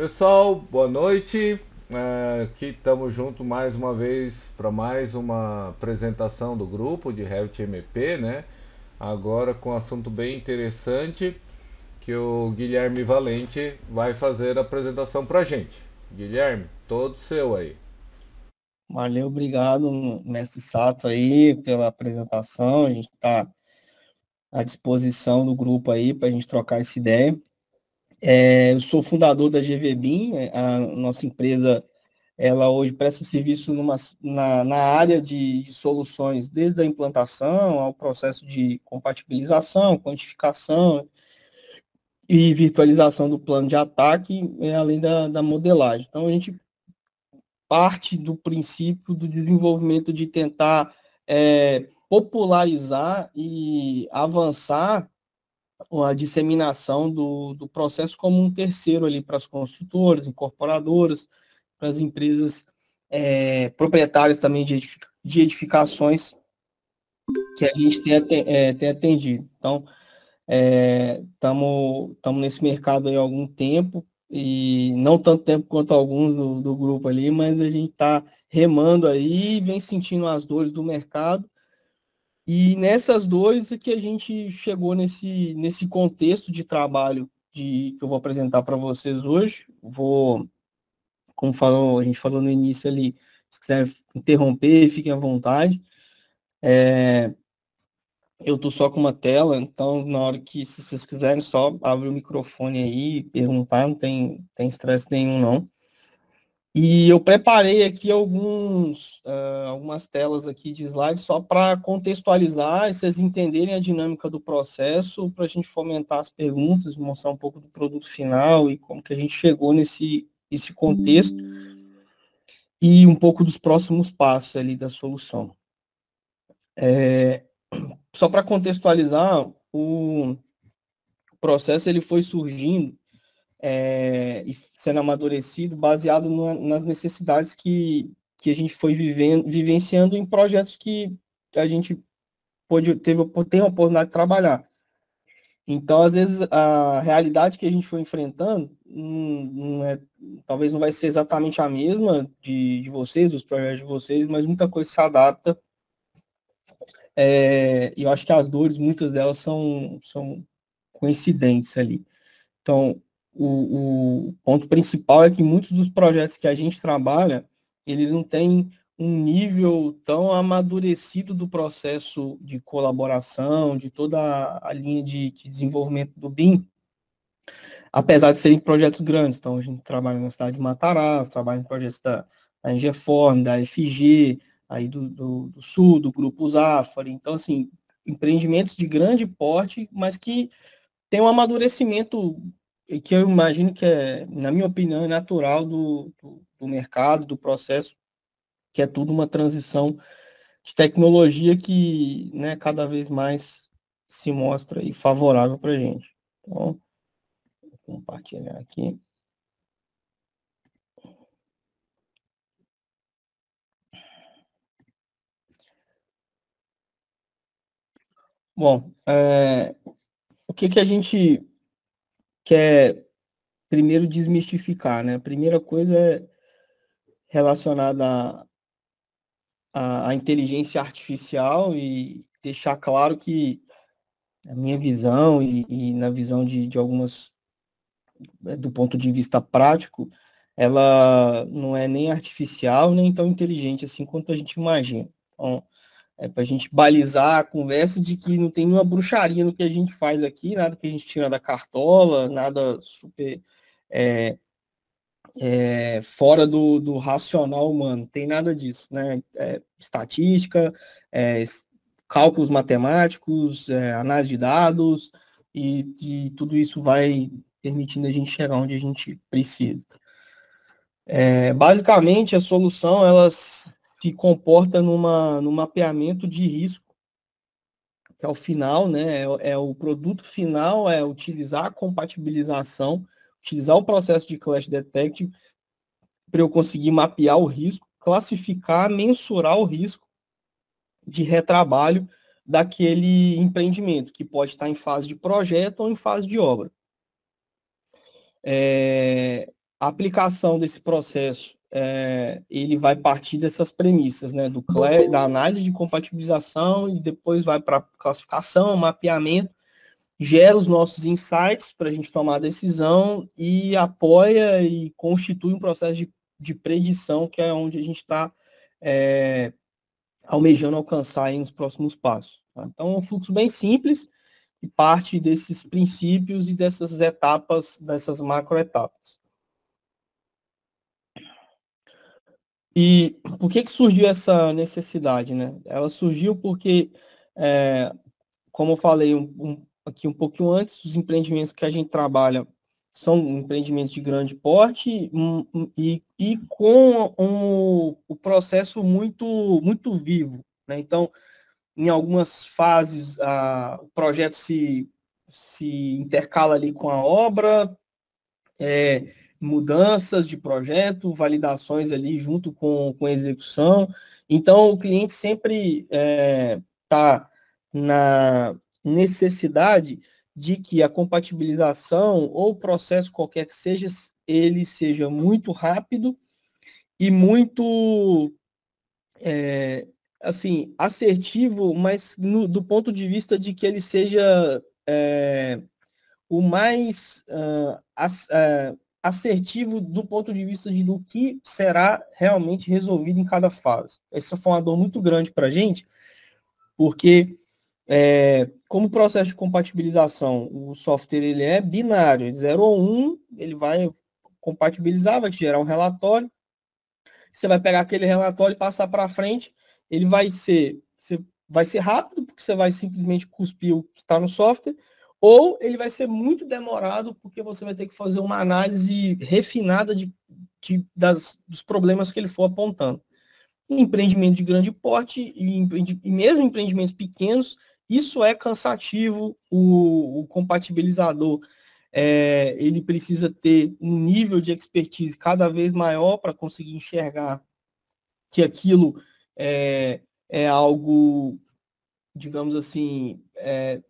Pessoal, boa noite. É, aqui estamos juntos mais uma vez para mais uma apresentação do grupo de Revit MP, né? Agora com um assunto bem interessante que o Guilherme Valente vai fazer a apresentação para a gente. Guilherme, todo seu aí. Valeu, obrigado, mestre Sato aí pela apresentação. A gente está à disposição do grupo aí para a gente trocar essa ideia. É, eu sou fundador da GVBIM, é, a nossa empresa, ela hoje presta serviço numa, na, na área de, de, soluções, desde a implantação ao processo de compatibilização, quantificação e virtualização do plano de ataque, é, além da, da modelagem. Então, a gente parte do princípio do desenvolvimento de tentar é, popularizar e avançar a disseminação do, do processo como um terceiro ali para as construtoras, incorporadoras, para as empresas é, proprietárias também de, edific de edificações que a gente tem, é, tem atendido. Então, estamos é, nesse mercado há algum tempo, e não tanto tempo quanto alguns do, do grupo ali, mas a gente está remando aí, vem sentindo as dores do mercado e nessas dores é que a gente chegou nesse, nesse contexto de trabalho de, que eu vou apresentar para vocês hoje. Vou, como falou, a gente falou no início ali, se quiser interromper, fiquem à vontade. É, eu estou só com uma tela, então na hora que, se vocês quiserem, só abre o microfone aí, perguntar, não tem estresse nenhum não. E eu preparei aqui alguns, uh, algumas telas aqui de slides só para contextualizar e vocês entenderem a dinâmica do processo, para a gente fomentar as perguntas, mostrar um pouco do produto final e como que a gente chegou nesse, esse contexto e um pouco dos próximos passos ali da solução. É, só para contextualizar, o processo ele foi surgindo é, e sendo amadurecido baseado no, nas necessidades que, que a gente foi vivendo, vivenciando em projetos que a gente pôde, teve, tem a oportunidade de trabalhar. Então, às vezes, a realidade que a gente foi enfrentando não, não é, talvez não vai ser exatamente a mesma de, de vocês, dos projetos de vocês, mas muita coisa se adapta. É, e eu acho que as dores, muitas delas são, são coincidentes ali. Então, o, o ponto principal é que muitos dos projetos que a gente trabalha, eles não têm um nível tão amadurecido do processo de colaboração, de toda a linha de, de desenvolvimento do BIM, apesar de serem projetos grandes. Então, a gente trabalha na cidade de Matarazzo, trabalha em projetos da, da Engeform, da FG, aí do, do, do, Sul, do Grupo Zafari. Então, assim, empreendimentos de grande porte, mas que tem um amadurecimento e que eu imagino que é, na minha opinião, é natural do, do, do mercado, do processo, que é tudo uma transição de tecnologia que né, cada vez mais se mostra aí favorável para a gente. Então, vou compartilhar aqui. Bom, é, o que, que a gente quer primeiro desmistificar, né? A primeira coisa é relacionada à, à inteligência artificial e deixar claro que a minha visão e, e na visão de, de algumas, né, do ponto de vista prático, ela não é nem artificial, nem tão inteligente assim quanto a gente imagina. Então, é para a gente balizar a conversa de que não tem nenhuma bruxaria no que a gente faz aqui, nada que a gente tira da cartola, nada super é, é, fora do, do, racional humano, tem nada disso, né? É, estatística, é, cálculos matemáticos, é, análise de dados, e, e, tudo isso vai permitindo a gente chegar onde a gente precisa. É, basicamente, a solução, elas se comporta numa, num mapeamento de risco, que é o final, né? É, é, o produto final, é utilizar a compatibilização, utilizar o processo de Clash Detect para eu conseguir mapear o risco, classificar, mensurar o risco de retrabalho daquele empreendimento, que pode estar em fase de projeto ou em fase de obra. É, a aplicação desse processo é, ele vai partir dessas premissas, né, do da análise de compatibilização e depois vai para classificação, mapeamento, gera os nossos insights para a gente tomar a decisão e apoia e constitui um processo de, de predição que é onde a gente está é, almejando alcançar nos próximos passos. Tá? Então, é um fluxo bem simples e parte desses princípios e dessas etapas, dessas macroetapas. E por que, que surgiu essa necessidade? Né? Ela surgiu porque, é, como eu falei um, um, aqui um pouquinho antes, os empreendimentos que a gente trabalha são empreendimentos de grande porte um, e, e com um, o processo muito, muito vivo. Né? Então, em algumas fases, a, o projeto se, se intercala ali com a obra, é, mudanças de projeto, validações ali junto com, com execução. Então, o cliente sempre está é, tá na necessidade de que a compatibilização ou processo qualquer que seja, ele seja muito rápido e muito é, assim assertivo, mas no, do ponto de vista de que ele seja é, o mais uh, as, uh, assertivo do ponto de vista de do que será realmente resolvido em cada fase. Essa foi uma dor muito grande para a gente, porque é, como processo de compatibilização, o software ele é binário, de 0 ou 1, um, ele vai compatibilizar, vai te gerar um relatório, você vai pegar aquele relatório e passar para frente, ele vai ser, vai ser rápido, porque você vai simplesmente cuspir o que está no software, ou ele vai ser muito demorado, porque você vai ter que fazer uma análise refinada de, de das, dos problemas que ele for apontando. Em empreendimento de grande porte e, e mesmo empreendimentos pequenos, isso é cansativo, o, o compatibilizador é, ele precisa ter um nível de expertise cada vez maior para conseguir enxergar que aquilo é, é algo digamos assim, é,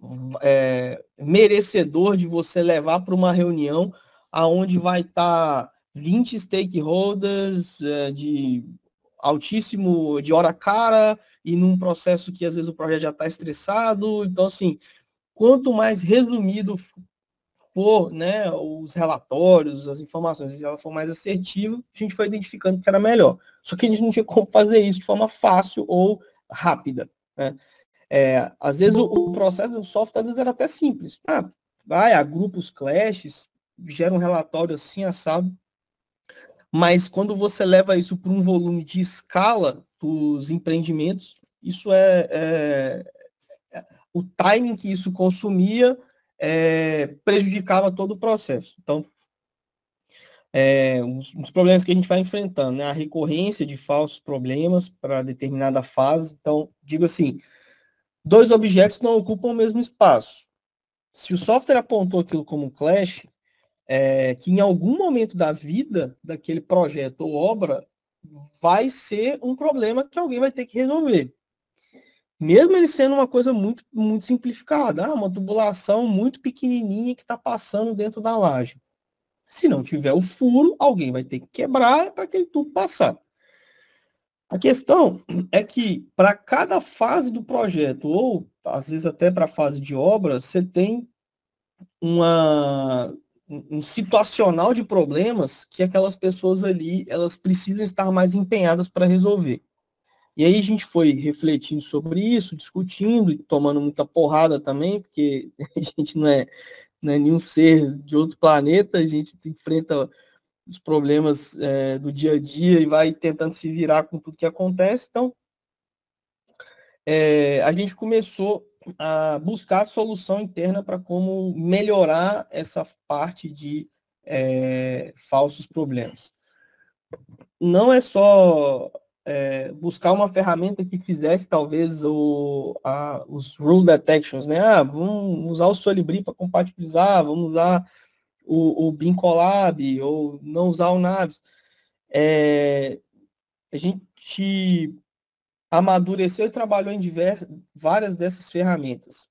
é, merecedor de você levar para uma reunião aonde vai estar tá 20 stakeholders é, de altíssimo, de hora cara, e num processo que às vezes o projeto já está estressado. Então, assim, quanto mais resumido for né, os relatórios, as informações, se ela for mais assertiva, a gente foi identificando que era melhor. Só que a gente não tinha como fazer isso de forma fácil ou rápida. Né? É, às vezes o, o, processo do software às vezes era até simples. Ah, vai, agrupa os clashes, gera um relatório assim, assado. Mas quando você leva isso para um volume de escala dos empreendimentos, isso é, é, é o timing que isso consumia é, prejudicava todo o processo. Então, é, os, os, problemas que a gente vai enfrentando, né? a recorrência de falsos problemas para determinada fase. Então, digo assim, dois objetos não ocupam o mesmo espaço. Se o software apontou aquilo como um clash, é, que em algum momento da vida daquele projeto ou obra vai ser um problema que alguém vai ter que resolver. Mesmo ele sendo uma coisa muito, muito simplificada, ah, uma tubulação muito pequenininha que está passando dentro da laje. Se não tiver o furo, alguém vai ter que quebrar para aquele tubo passar. A questão é que para cada fase do projeto, ou às vezes até para a fase de obra, você tem uma, um situacional de problemas que aquelas pessoas ali elas precisam estar mais empenhadas para resolver. E aí a gente foi refletindo sobre isso, discutindo tomando muita porrada também, porque a gente não é, não é nenhum ser de outro planeta, a gente enfrenta os problemas é, do dia a dia e vai tentando se virar com tudo que acontece. Então, é, a gente começou a buscar solução interna para como melhorar essa parte de é, falsos problemas. Não é só é, buscar uma ferramenta que fizesse talvez o, a, os rule detections, né? Ah, vamos usar o Solibri para compatibilizar, vamos usar o, o Bincolab ou não usar o Naves. É, a gente amadureceu e trabalhou em diversas, várias dessas ferramentas.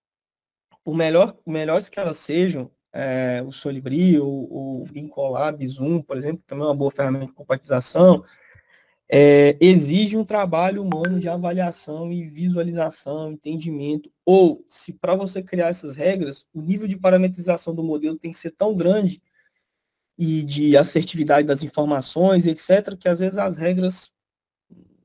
Por melhor, melhores que elas sejam, é, o Solibri, o, o Incolab, Zoom, por exemplo, também é uma boa ferramenta de compatibilização, é, exige um trabalho humano de avaliação e visualização, entendimento, ou se para você criar essas regras, o nível de parametrização do modelo tem que ser tão grande e de assertividade das informações, etc., que às vezes as regras,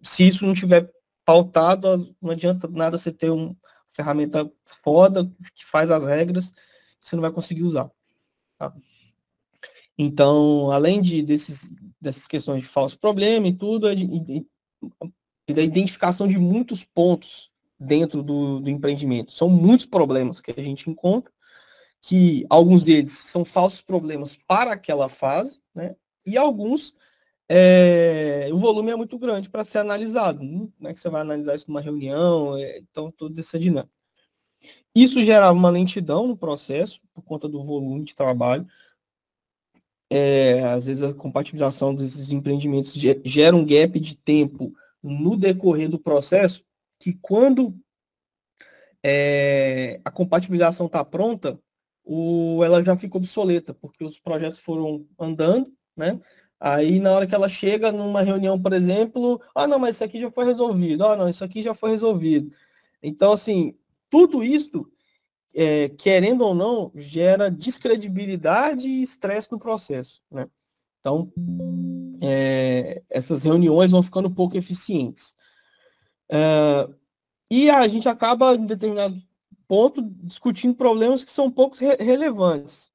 se isso não tiver pautado, não adianta nada você ter uma ferramenta foda que faz as regras, você não vai conseguir usar. Tá? Então, além de desses, dessas questões de falso problema e tudo, e, e da identificação de muitos pontos dentro do, do empreendimento. São muitos problemas que a gente encontra, que alguns deles são falsos problemas para aquela fase, né? E alguns é, o volume é muito grande para ser analisado. Não é que você vai analisar isso numa reunião, é, então toda essa dinâmica. Isso gerava uma lentidão no processo, por conta do volume de trabalho, é, às vezes a compatibilização desses empreendimentos gera um gap de tempo no decorrer do processo, que quando é, a compatibilização está pronta, o, ela já fica obsoleta, porque os projetos foram andando, né? Aí, na hora que ela chega numa reunião, por exemplo, ah, não, mas isso aqui já foi resolvido, ah, não, isso aqui já foi resolvido. Então, assim, tudo isso é, querendo ou não, gera descredibilidade e estresse no processo. Né? Então, é, essas reuniões vão ficando pouco eficientes. É, e a gente acaba, em determinado ponto, discutindo problemas que são poucos re relevantes.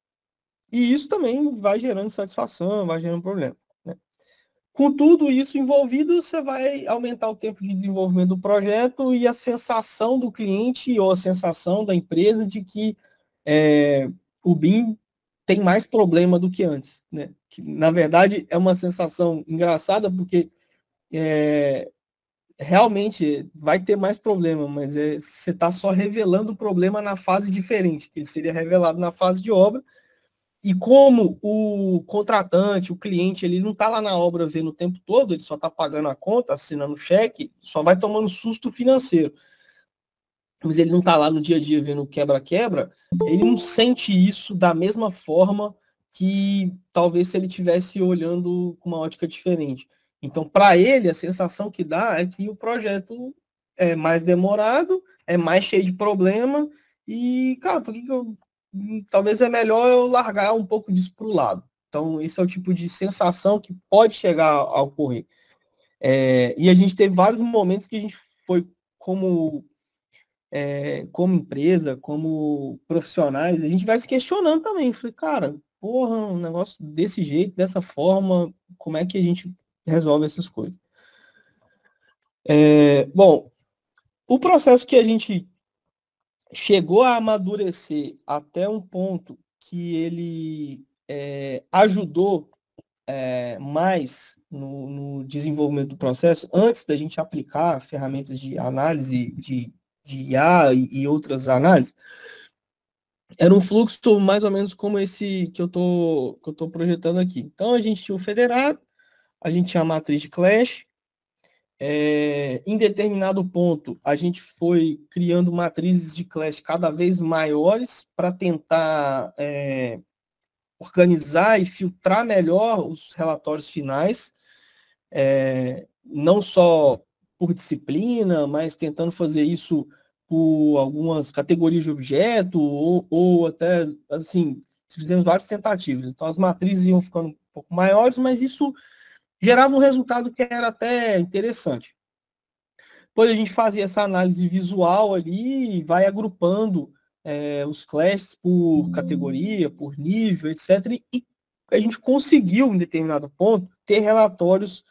E isso também vai gerando insatisfação, vai gerando problema. Com tudo isso envolvido, você vai aumentar o tempo de desenvolvimento do projeto e a sensação do cliente ou a sensação da empresa de que é, o BIM tem mais problema do que antes. Né? Que, na verdade, é uma sensação engraçada, porque é, realmente vai ter mais problema, mas é, você está só revelando o problema na fase diferente, que ele seria revelado na fase de obra, e como o contratante, o cliente, ele não está lá na obra vendo o tempo todo, ele só está pagando a conta, assinando cheque, só vai tomando susto financeiro. Mas ele não está lá no dia a dia vendo quebra-quebra, ele não sente isso da mesma forma que talvez se ele tivesse olhando com uma ótica diferente. Então, para ele, a sensação que dá é que o projeto é mais demorado, é mais cheio de problema, e, cara, por que, que eu talvez é melhor eu largar um pouco disso para o lado. Então, esse é o tipo de sensação que pode chegar a ocorrer. É, e a gente teve vários momentos que a gente foi como é, como empresa, como profissionais, a gente vai se questionando também. Falei, cara, porra, um negócio desse jeito, dessa forma, como é que a gente resolve essas coisas? É, bom, o processo que a gente chegou a amadurecer até um ponto que ele é, ajudou é, mais no, no, desenvolvimento do processo, antes da gente aplicar ferramentas de análise de, de IA e, e outras análises, era um fluxo mais ou menos como esse que eu tô projetando aqui. Então, a gente tinha o federado, a gente tinha a matriz de Clash, é, em determinado ponto, a gente foi criando matrizes de classe cada vez maiores para tentar é, organizar e filtrar melhor os relatórios finais, é, não só por disciplina, mas tentando fazer isso por algumas categorias de objeto, ou, ou até, assim, fizemos várias tentativas. Então, as matrizes iam ficando um pouco maiores, mas isso gerava um resultado que era até interessante. Depois a gente fazia essa análise visual ali, vai agrupando é, os classes por categoria, por nível, etc. E a gente conseguiu, em determinado ponto, ter relatórios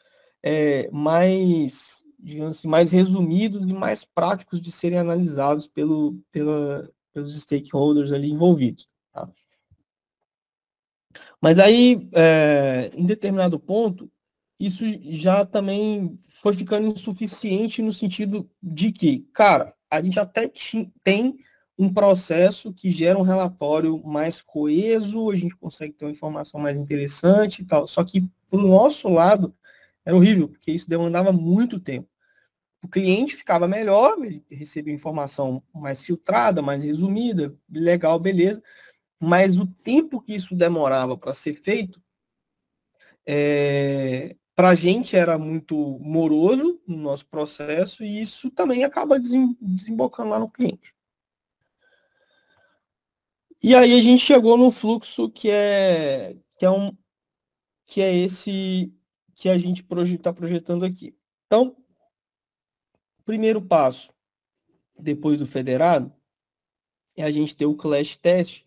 é, mais, digamos assim, mais resumidos e mais práticos de serem analisados pelo, pela, pelos stakeholders ali envolvidos. Tá? Mas aí, é, em determinado ponto, isso já também foi ficando insuficiente no sentido de que, cara, a gente até tem um processo que gera um relatório mais coeso, a gente consegue ter uma informação mais interessante e tal. Só que, pro nosso lado, era horrível, porque isso demandava muito tempo. O cliente ficava melhor, ele recebia informação mais filtrada, mais resumida, legal, beleza. mas o tempo que isso demorava para ser feito, é, para a gente era muito moroso no nosso processo e isso também acaba desembocando lá no cliente. E aí a gente chegou no fluxo que é que é um que é esse que a gente está projetando aqui. Então, primeiro passo, depois do federado, é a gente ter o clash test.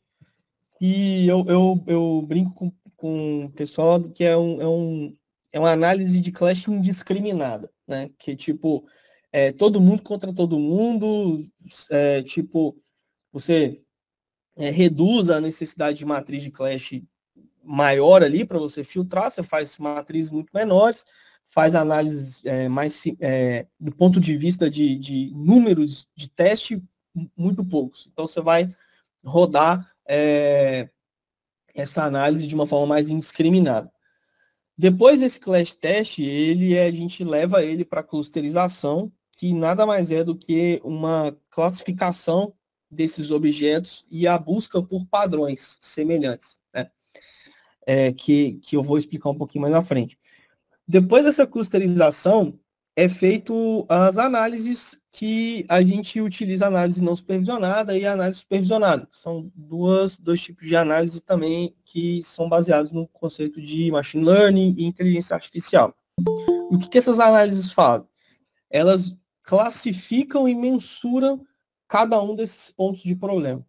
E eu, eu, eu brinco com, com o pessoal que é, um, é, um, é uma análise de clash indiscriminada, né? Que tipo, é todo mundo contra todo mundo, é, tipo, você é, reduz a necessidade de matriz de clash maior ali para você filtrar, você faz matrizes muito menores, faz análises é, mais é, do ponto de vista de, de, números de teste muito poucos. Então você vai rodar é, essa análise de uma forma mais indiscriminada. Depois desse clash test, ele a gente leva ele para clusterização, que nada mais é do que uma classificação desses objetos e a busca por padrões semelhantes, né? É, que, que eu vou explicar um pouquinho mais na frente. Depois dessa clusterização, é feito as análises que a gente utiliza análise não supervisionada e análise supervisionada. São duas, dois tipos de análise também que são baseados no conceito de machine learning e inteligência artificial. O que, que essas análises fazem? Elas classificam e mensuram cada um desses pontos de problema.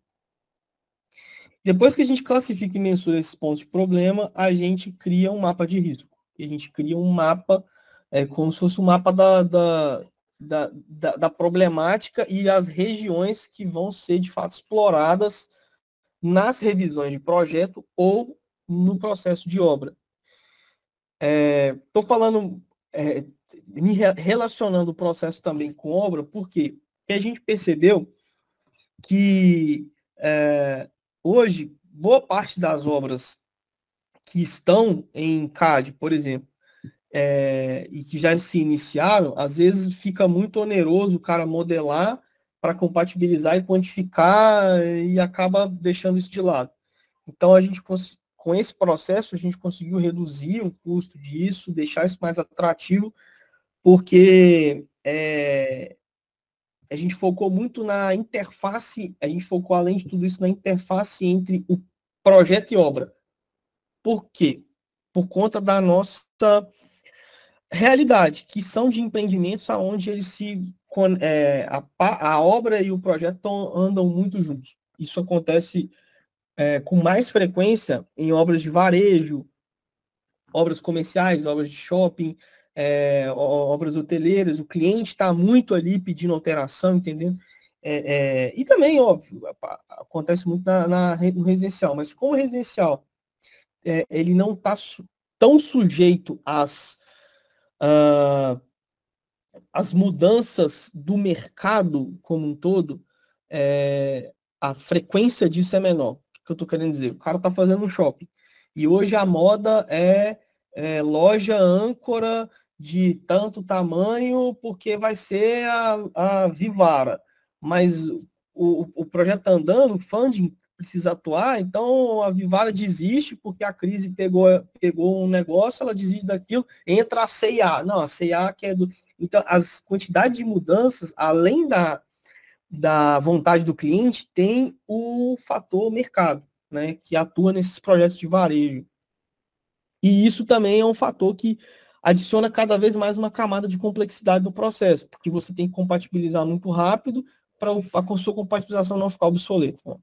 Depois que a gente classifica e mensura esses pontos de problema, a gente cria um mapa de risco. A gente cria um mapa, é, como se fosse um mapa da, da, da, da, da problemática e as regiões que vão ser, de fato, exploradas nas revisões de projeto ou no processo de obra. Estou é, falando, é, me relacionando o processo também com obra, porque que a gente percebeu que é, hoje, boa parte das obras que estão em CAD, por exemplo, é, e que já se iniciaram, às vezes fica muito oneroso o cara modelar para compatibilizar e quantificar e acaba deixando isso de lado. Então, a gente, com esse processo, a gente conseguiu reduzir o custo disso, deixar isso mais atrativo, porque é, a gente focou muito na interface, a gente focou além de tudo isso na interface entre o projeto e obra. Por quê? Por conta da nossa realidade, que são de empreendimentos onde eles se é, a, a, obra e o projeto andam muito juntos. Isso acontece é, com mais frequência em obras de varejo, obras comerciais, obras de shopping, é, obras hoteleiras, o cliente está muito ali pedindo alteração, entendendo? É, é, e também, óbvio, acontece muito na, na, no residencial, mas como residencial é, ele não está su tão sujeito às, uh, às mudanças do mercado como um todo, é, a frequência disso é menor. O que eu estou querendo dizer? O cara está fazendo um shopping. E hoje a moda é, é loja âncora de tanto tamanho, porque vai ser a, a Vivara. Mas o, o projeto está andando, o funding precisa atuar, então a Vivara desiste porque a crise pegou, pegou um negócio, ela desiste daquilo, entra a CIA. Não, a CIA que é do. Então, as quantidades de mudanças, além da, da vontade do cliente, tem o fator mercado, né, que atua nesses projetos de varejo. E isso também é um fator que adiciona cada vez mais uma camada de complexidade no processo, porque você tem que compatibilizar muito rápido para a sua compatibilização não ficar obsoleta.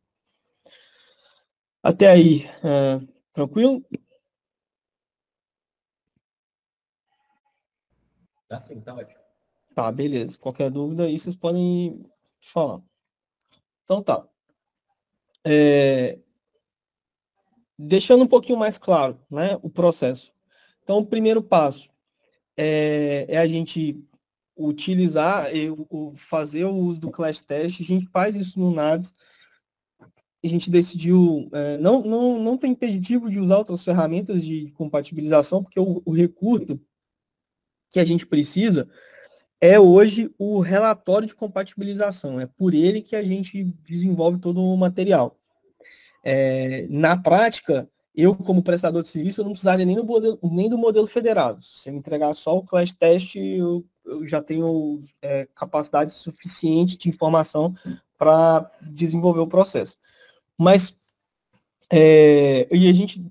Até aí, é, tranquilo? Tá sim, tá ótimo. Tá, beleza. Qualquer dúvida aí vocês podem falar. Então tá. É, deixando um pouquinho mais claro né, o processo. Então, o primeiro passo é, é a gente utilizar, eu, fazer o uso do Clash Test. A gente faz isso no NADS. A gente decidiu, é, não, não, não tem impeditivo de usar outras ferramentas de compatibilização, porque o, o recurso que a gente precisa é hoje o relatório de compatibilização. É por ele que a gente desenvolve todo o material. É, na prática, eu, como prestador de serviço, eu não precisaria nem do modelo, nem do modelo federado. Se eu entregar só o clash test, eu, eu já tenho é, capacidade suficiente de informação para desenvolver o processo. Mas, é, e a gente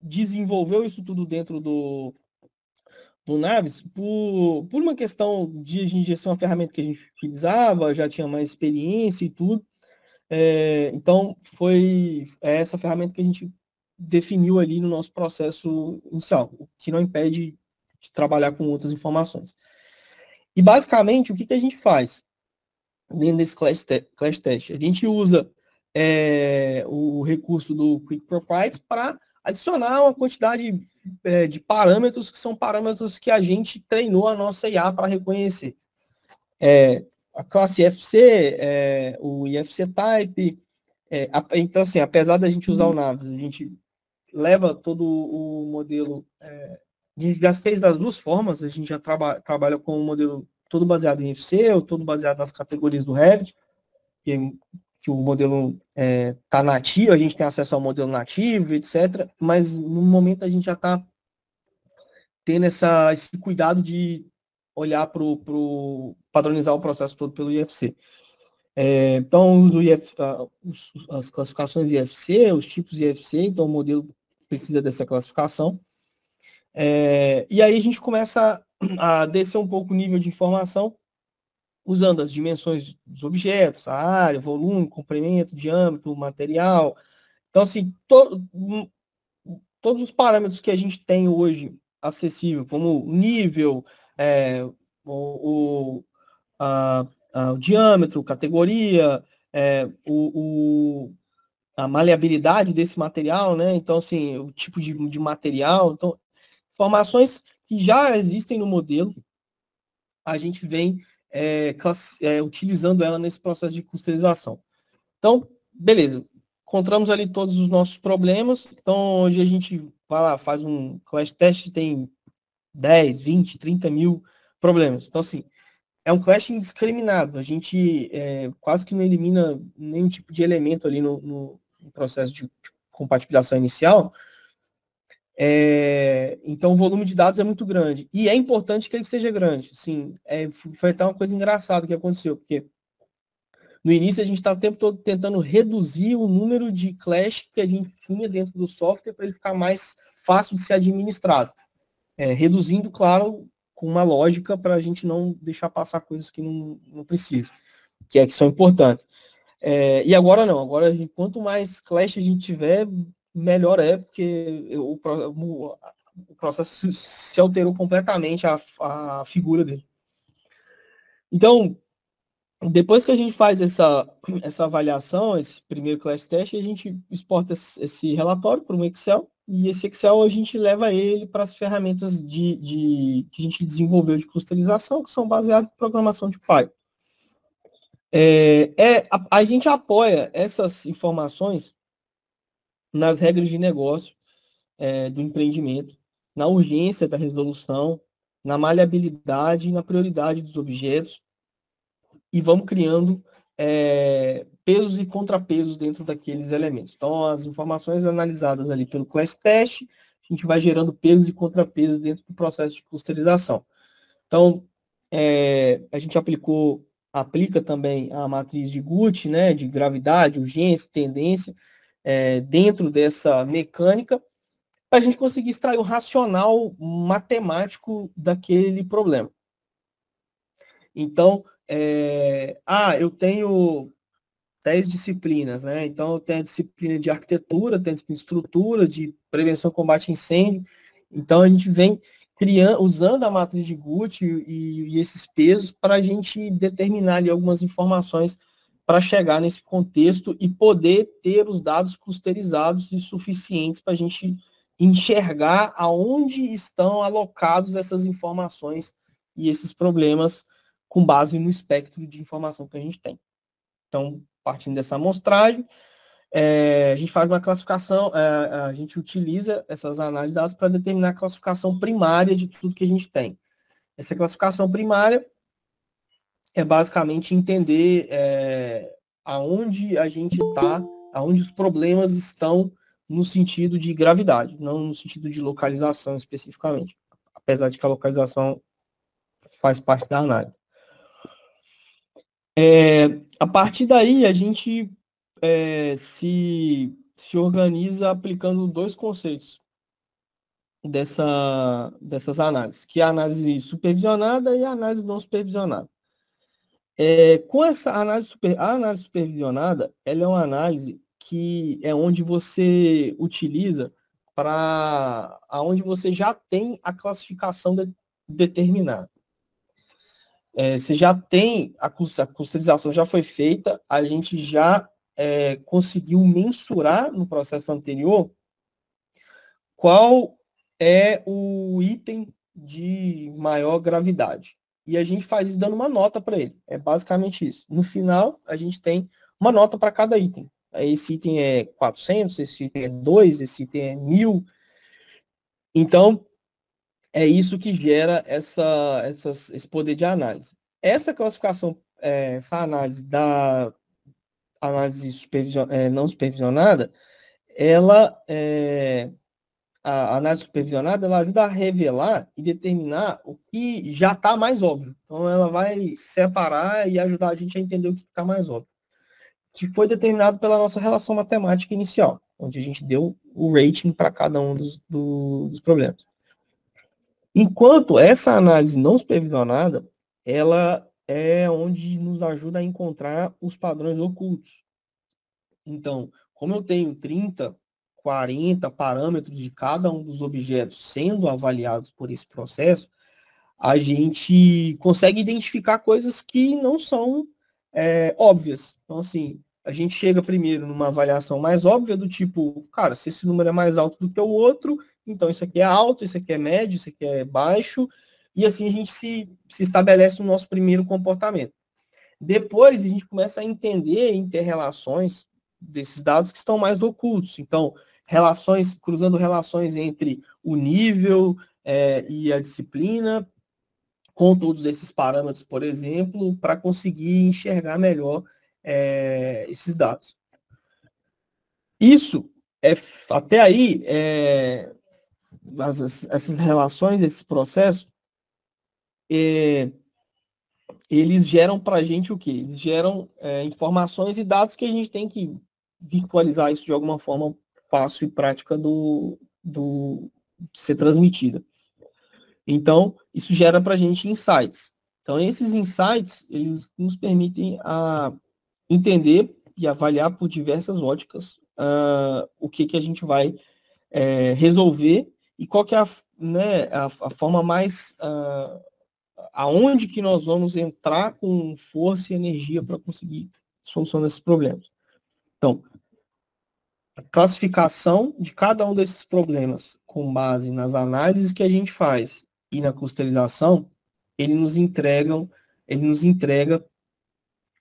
desenvolveu isso tudo dentro do, do Naves por, por uma questão de injeção, uma ferramenta que a gente utilizava, já tinha mais experiência e tudo. É, então, foi essa ferramenta que a gente definiu ali no nosso processo inicial, o que não impede de trabalhar com outras informações. E basicamente, o que, que a gente faz dentro desse clash, te clash test? A gente usa é, o recurso do Quick Proprietary para adicionar uma quantidade é, de parâmetros que são parâmetros que a gente treinou a nossa IA para reconhecer. É, a classe IFC, é, o IFC Type, é, a, então assim, apesar da gente usar o Navis, a gente leva todo o modelo. É, a gente já fez das duas formas, a gente já traba, trabalha com um modelo todo baseado em FC, ou todo baseado nas categorias do Revit, que, que o modelo está é, tá nativo, a gente tem acesso ao modelo nativo, etc. Mas no momento a gente já está tendo essa, esse cuidado de olhar para o padronizar o processo todo pelo IFC. É, então, IF, as classificações IFC, os tipos IFC, então o modelo precisa dessa classificação. É, e aí a gente começa a descer um pouco o nível de informação usando as dimensões dos objetos, a área, volume, comprimento, diâmetro, material. Então, assim, to, todos os parâmetros que a gente tem hoje acessível, como nível, é, o, o, a, a, o diâmetro, categoria, é, o, o, a maleabilidade desse material, né? Então, assim, o tipo de, de material. Então, informações que já existem no modelo, a gente vem é, é, utilizando ela nesse processo de clusterização. Então, beleza. Encontramos ali todos os nossos problemas. Então, hoje a gente vai lá, faz um clash test, tem 10, 20, 30 mil problemas. Então, assim, é um clash indiscriminado. A gente é, quase que não elimina nenhum tipo de elemento ali no, no processo de compatibilização inicial. É, então, o volume de dados é muito grande. E é importante que ele seja grande. Sim, é, foi até uma coisa engraçada que aconteceu, porque no início a gente estava o tempo todo tentando reduzir o número de clash que a gente tinha dentro do software para ele ficar mais fácil de ser administrado. É, reduzindo, claro, com uma lógica para a gente não deixar passar coisas que não, não precisa, que é que são importantes. É, e agora não, agora gente, quanto mais clash a gente tiver, melhor é, porque o, o, o processo se alterou completamente a, a figura dele. Então, depois que a gente faz essa, essa avaliação, esse primeiro class test, a gente exporta esse relatório para um Excel e esse Excel a gente leva ele para as ferramentas de, de, que a gente desenvolveu de clusterização, que são baseadas em programação de Python. É, é, a, a gente apoia essas informações nas regras de negócio é, do empreendimento, na urgência da resolução, na maleabilidade e na prioridade dos objetos, e vamos criando é, pesos e contrapesos dentro daqueles elementos. Então, as informações analisadas ali pelo class test, a gente vai gerando pesos e contrapesos dentro do processo de clusterização. Então, é, a gente aplicou, aplica também a matriz de Guth, né, de gravidade, urgência, tendência, é, dentro dessa mecânica, para a gente conseguir extrair o racional matemático daquele problema. Então, é, ah, eu tenho 10 disciplinas, né? Então, eu tenho a disciplina de arquitetura, tenho a disciplina de estrutura, de prevenção, combate a incêndio. Então, a gente vem criando, usando a matriz de Guth e, e esses pesos para a gente determinar ali algumas informações para chegar nesse contexto e poder ter os dados clusterizados e suficientes para a gente enxergar aonde estão alocados essas informações e esses problemas com base no espectro de informação que a gente tem. Então, partindo dessa amostragem, é, a gente faz uma classificação, é, a gente utiliza essas análises dados para determinar a classificação primária de tudo que a gente tem. Essa classificação primária é basicamente entender é, aonde a gente está aonde os problemas estão no sentido de gravidade, não no sentido de localização especificamente, apesar de que a localização faz parte da análise. É, a partir daí, a gente é, se, se organiza aplicando dois conceitos dessa, dessas análises, que é a análise supervisionada e a análise não supervisionada. É, com essa análise, super, a análise supervisionada, ela é uma análise que é onde você utiliza para aonde você já tem a classificação de, determinada. É, você já tem a, a clusterização já foi feita, a gente já é, conseguiu mensurar no processo anterior qual é o item de maior gravidade e a gente faz isso dando uma nota para ele. É basicamente isso. No final, a gente tem uma nota para cada item. Esse item é 400, esse item é 2, esse item é 1000. Então, é isso que gera essa, essas, esse poder de análise. Essa classificação, é, essa análise da análise supervision, é, não supervisionada, ela é, a análise supervisionada ela ajuda a revelar e determinar o que já está mais óbvio. Então, ela vai separar e ajudar a gente a entender o que está mais óbvio. Que foi determinado pela nossa relação matemática inicial, onde a gente deu o rating para cada um dos, do, dos problemas. Enquanto essa análise não supervisionada, ela é onde nos ajuda a encontrar os padrões ocultos. Então, como eu tenho 30 40 parâmetros de cada um dos objetos sendo avaliados por esse processo, a gente consegue identificar coisas que não são é, óbvias. Então, assim, a gente chega primeiro numa avaliação mais óbvia do tipo, cara, se esse número é mais alto do que o outro, então isso aqui é alto, isso aqui é médio, isso aqui é baixo, e assim a gente se, se estabelece no nosso primeiro comportamento. Depois a gente começa a entender inter-relações desses dados que estão mais ocultos. Então, relações, cruzando relações entre o nível é, e a disciplina, com todos esses parâmetros, por exemplo, para conseguir enxergar melhor é, esses dados. Isso, é, até aí, é, as, essas relações, esses processos, é, eles geram para a gente o quê? Eles geram é, informações e dados que a gente tem que virtualizar isso de alguma forma fácil e prática do, do ser transmitida. Então, isso gera para a gente insights. Então, esses insights, eles nos permitem a entender e avaliar por diversas óticas uh, o que, que a gente vai é, resolver e qual que é a, né, a, a forma mais... Uh, aonde que nós vamos entrar com força e energia para conseguir solucionar esses problemas. Então, classificação de cada um desses problemas com base nas análises que a gente faz e na clusterização, ele nos entregam, ele nos entrega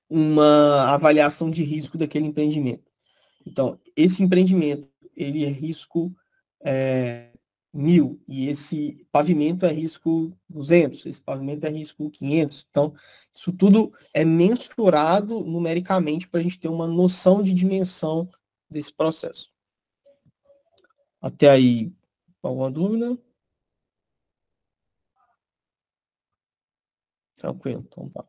uma avaliação de risco daquele empreendimento. Então, esse empreendimento, ele é risco é, mil, e esse pavimento é risco 200, esse pavimento é risco 500. Então, isso tudo é mensurado numericamente para a gente ter uma noção de dimensão desse processo. Até aí, alguma dúvida? Tranquilo, então tá.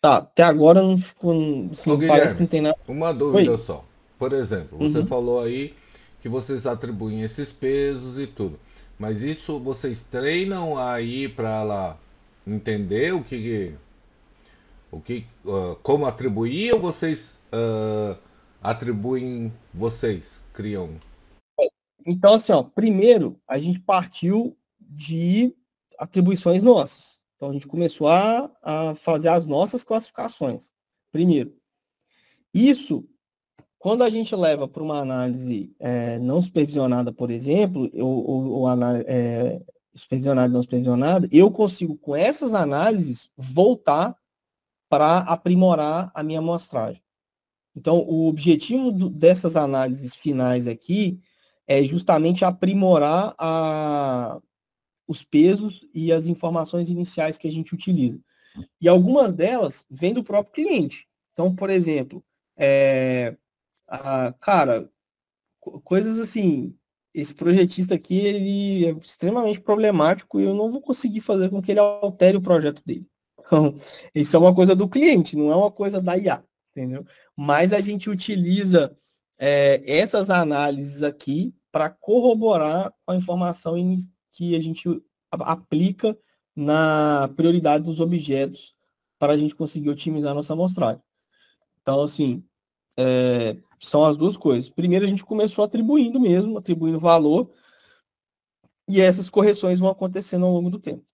Tá, até agora não ficou. Assim, Ô, parece que não tem nada. Uma dúvida Oi? só. Por exemplo, você uhum. falou aí que vocês atribuem esses pesos e tudo. Mas isso vocês treinam aí para lá entender o que o que, uh, como atribuir ou vocês uh, atribuem vocês, criam? Então, assim, ó, primeiro a gente partiu de atribuições nossas. Então a gente começou a, a fazer as nossas classificações. Primeiro. Isso, quando a gente leva para uma análise é, não supervisionada, por exemplo, ou, ou, ou é, supervisionada não supervisionada, eu consigo, com essas análises, voltar para aprimorar a minha amostragem. Então, o objetivo do, dessas análises finais aqui é justamente aprimorar a, os pesos e as informações iniciais que a gente utiliza. E algumas delas vêm do próprio cliente. Então, por exemplo, é, a, cara, coisas assim, esse projetista aqui, ele é extremamente problemático e eu não vou conseguir fazer com que ele altere o projeto dele. Então, isso é uma coisa do cliente, não é uma coisa da IA, entendeu? Mas a gente utiliza é, essas análises aqui para corroborar a informação que a gente aplica na prioridade dos objetos para a gente conseguir otimizar nossa amostragem. Então, assim, é, são as duas coisas. Primeiro, a gente começou atribuindo mesmo, atribuindo valor, e essas correções vão acontecendo ao longo do tempo.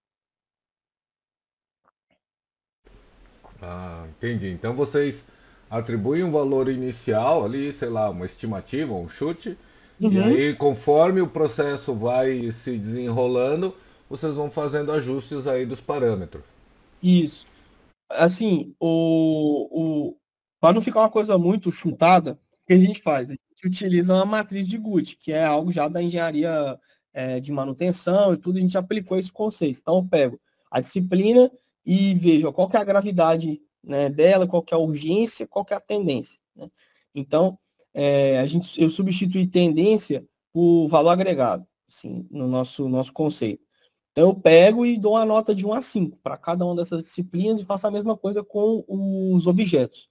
Ah, entendi. Então vocês atribuem um valor inicial ali, sei lá, uma estimativa, um chute, uhum. e aí conforme o processo vai se desenrolando, vocês vão fazendo ajustes aí dos parâmetros. Isso. Assim, o, o, para não ficar uma coisa muito chutada, o que a gente faz? A gente utiliza uma matriz de Gucci, que é algo já da engenharia é, de manutenção e tudo, a gente aplicou esse conceito. Então, eu pego a disciplina e vejo qual é a gravidade né, dela, qual é a urgência, qual é a tendência. Né? Então, é, a gente, eu substitui tendência por valor agregado, assim, no nosso, nosso conceito. Então eu pego e dou uma nota de 1 a 5 para cada uma dessas disciplinas e faço a mesma coisa com os objetos.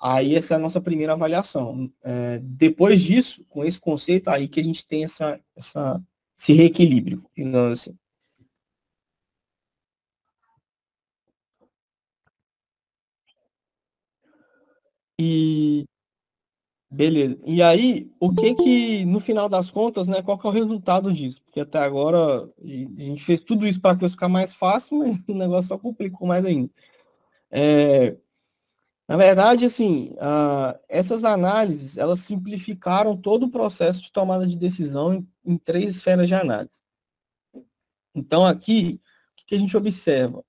Aí essa é a nossa primeira avaliação. É, depois disso, com esse conceito, aí que a gente tem essa, essa, esse reequilíbrio, digamos assim. E Beleza. E aí, o que que, no final das contas, né, qual que é o resultado disso? Porque até agora a gente fez tudo isso para ficar mais fácil, mas o negócio só complicou mais ainda. É, na verdade, assim, uh, essas análises, elas simplificaram todo o processo de tomada de decisão em, em três esferas de análise. Então, aqui, o que, que a gente observa?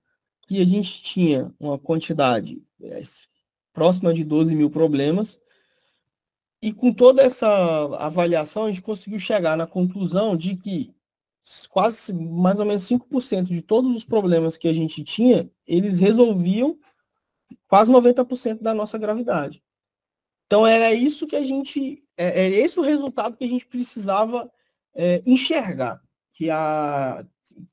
Que a gente tinha uma quantidade é, próxima de 12 mil problemas, e com toda essa avaliação, a gente conseguiu chegar na conclusão de que quase mais ou menos 5% de todos os problemas que a gente tinha, eles resolviam quase 90% da nossa gravidade. Então era isso que a gente, é, era esse o resultado que a gente precisava é, enxergar, que, a,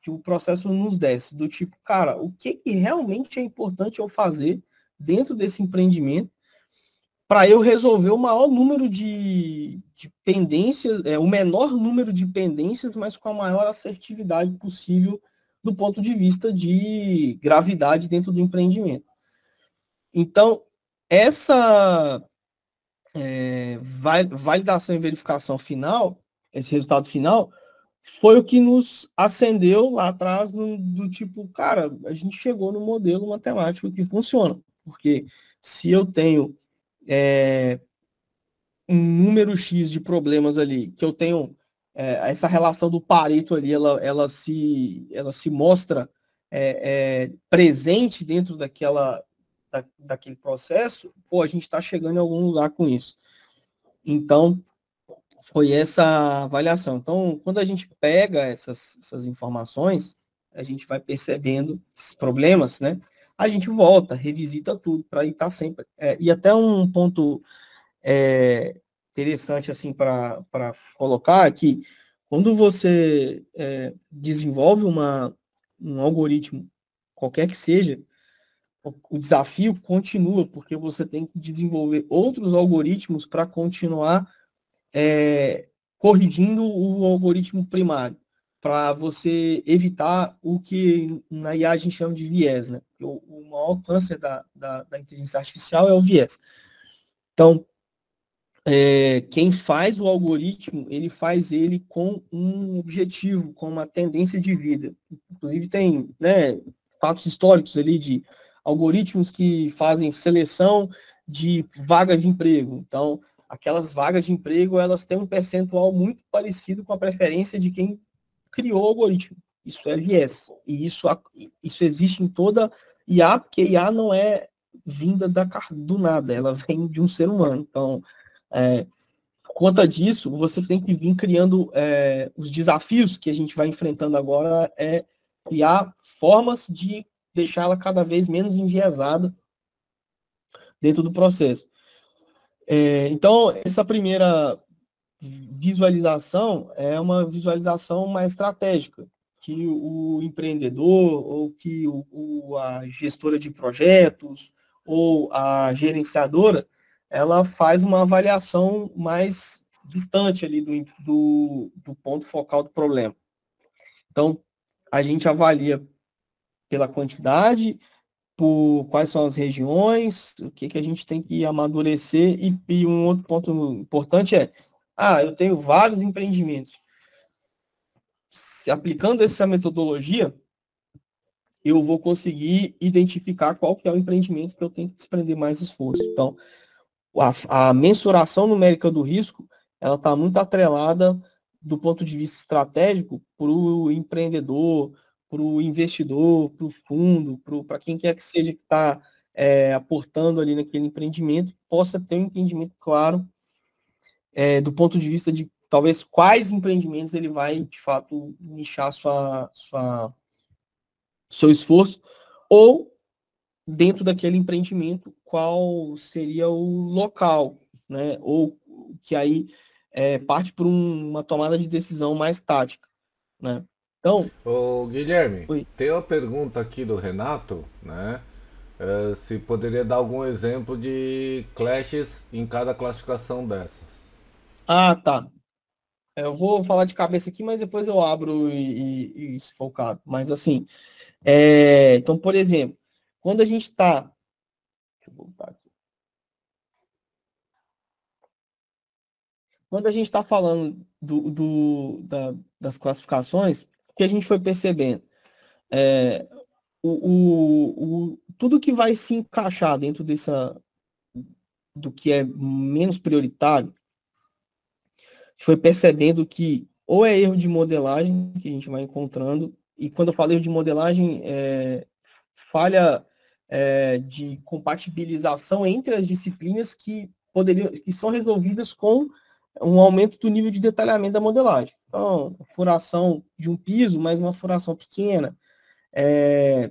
que o processo nos desse, do tipo, cara, o que, que realmente é importante eu fazer dentro desse empreendimento para eu resolver o maior número de, de pendências, é, o menor número de pendências, mas com a maior assertividade possível do ponto de vista de gravidade dentro do empreendimento. Então, essa é, validação e verificação final, esse resultado final, foi o que nos acendeu lá atrás do, do tipo, cara, a gente chegou no modelo matemático que funciona. Porque se eu tenho é, um número X de problemas ali, que eu tenho é, essa relação do Pareto ali, ela, ela, se, ela se mostra é, é presente dentro daquela, da, daquele processo, pô, a gente está chegando em algum lugar com isso. Então, foi essa avaliação. Então, quando a gente pega essas, essas informações, a gente vai percebendo esses problemas, né? A gente volta, revisita tudo para estar tá sempre. É, e até um ponto é, interessante assim para colocar aqui, quando você é, desenvolve uma, um algoritmo, qualquer que seja, o, o desafio continua, porque você tem que desenvolver outros algoritmos para continuar é, corrigindo o algoritmo primário para você evitar o que na IA a gente chama de viés, né? O, o maior câncer da, da, da, inteligência artificial é o viés. Então, é, quem faz o algoritmo, ele faz ele com um objetivo, com uma tendência de vida. Inclusive tem né, fatos históricos ali de algoritmos que fazem seleção de vagas de emprego. Então, aquelas vagas de emprego, elas têm um percentual muito parecido com a preferência de quem criou o algoritmo. Isso é viés. E isso, isso existe em toda IA, porque IA não é vinda da, do nada, ela vem de um ser humano. Então, é, por conta disso, você tem que vir criando é, os desafios que a gente vai enfrentando agora, é criar formas de deixá-la cada vez menos enviesada dentro do processo. É, então, essa primeira visualização é uma visualização mais estratégica, que o empreendedor ou que o, o, a gestora de projetos ou a gerenciadora, ela faz uma avaliação mais distante ali do, do, do ponto focal do problema. Então, a gente avalia pela quantidade, por quais são as regiões, o que, que a gente tem que amadurecer. E, e um outro ponto importante é, ah, eu tenho vários empreendimentos. Se aplicando essa metodologia, eu vou conseguir identificar qual que é o empreendimento que eu tenho que desprender mais esforço. Então, a, a mensuração numérica do risco, ela está muito atrelada do ponto de vista estratégico para o empreendedor, para o investidor, para o fundo, para quem quer que seja que está é, aportando ali naquele empreendimento, possa ter um entendimento claro é, do ponto de vista de talvez quais empreendimentos ele vai de fato nichar sua, sua seu esforço ou dentro daquele empreendimento qual seria o local, né? Ou que aí é, parte por um, uma tomada de decisão mais tática, né? Então. Ô, Guilherme, Oi. tem uma pergunta aqui do Renato, né? É, se poderia dar algum exemplo de clashes em cada classificação dessas. Ah, tá. Eu vou falar de cabeça aqui, mas depois eu abro e, e, e se for o caso. Mas assim, é, então, por exemplo, quando a gente está. Deixa eu voltar aqui. Quando a gente está falando do, do da, das classificações, que a gente foi percebendo? É, o, o, o, tudo que vai se encaixar dentro dessa do que é menos prioritário, foi percebendo que ou é erro de modelagem que a gente vai encontrando, e quando eu falo erro de modelagem, é falha é, de compatibilização entre as disciplinas que poderiam, que são resolvidas com um aumento do nível de detalhamento da modelagem. Então, furação de um piso, mas uma furação pequena, é,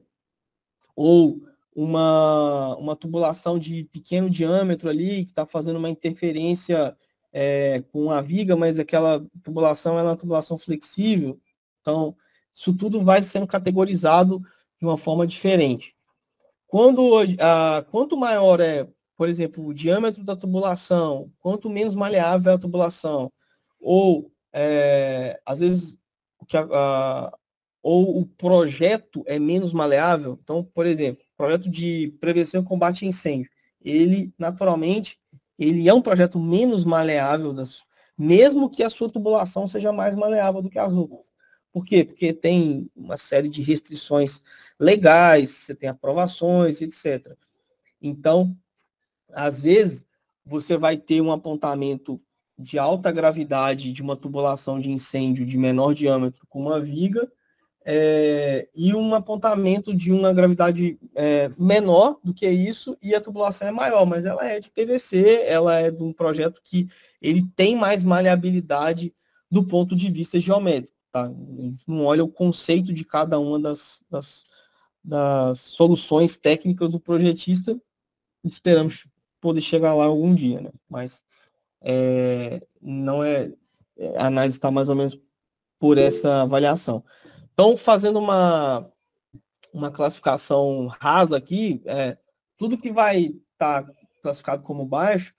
ou uma, uma tubulação de pequeno diâmetro ali, que está fazendo uma interferência é, com a viga, mas aquela tubulação é uma tubulação flexível. Então, isso tudo vai sendo categorizado de uma forma diferente. Quando, a, quanto maior é, por exemplo, o diâmetro da tubulação, quanto menos maleável é a tubulação, ou é, às vezes que a, a, ou o projeto é menos maleável. Então, por exemplo, projeto de prevenção e combate a incêndio, ele naturalmente ele é um projeto menos maleável, das, mesmo que a sua tubulação seja mais maleável do que as outras. Por quê? Porque tem uma série de restrições legais, você tem aprovações, etc. Então, às vezes, você vai ter um apontamento de alta gravidade de uma tubulação de incêndio de menor diâmetro com uma viga é, e um apontamento de uma gravidade é, menor do que isso e a tubulação é maior, mas ela é de PVC, ela é de um projeto que ele tem mais maleabilidade do ponto de vista geométrico. Tá? A gente não olha o conceito de cada uma das, das, das soluções técnicas do projetista, esperamos poder chegar lá algum dia, né? Mas é, não é, a análise está mais ou menos por essa avaliação. Então, fazendo uma, uma classificação rasa aqui, é, tudo que vai estar tá classificado como baixo,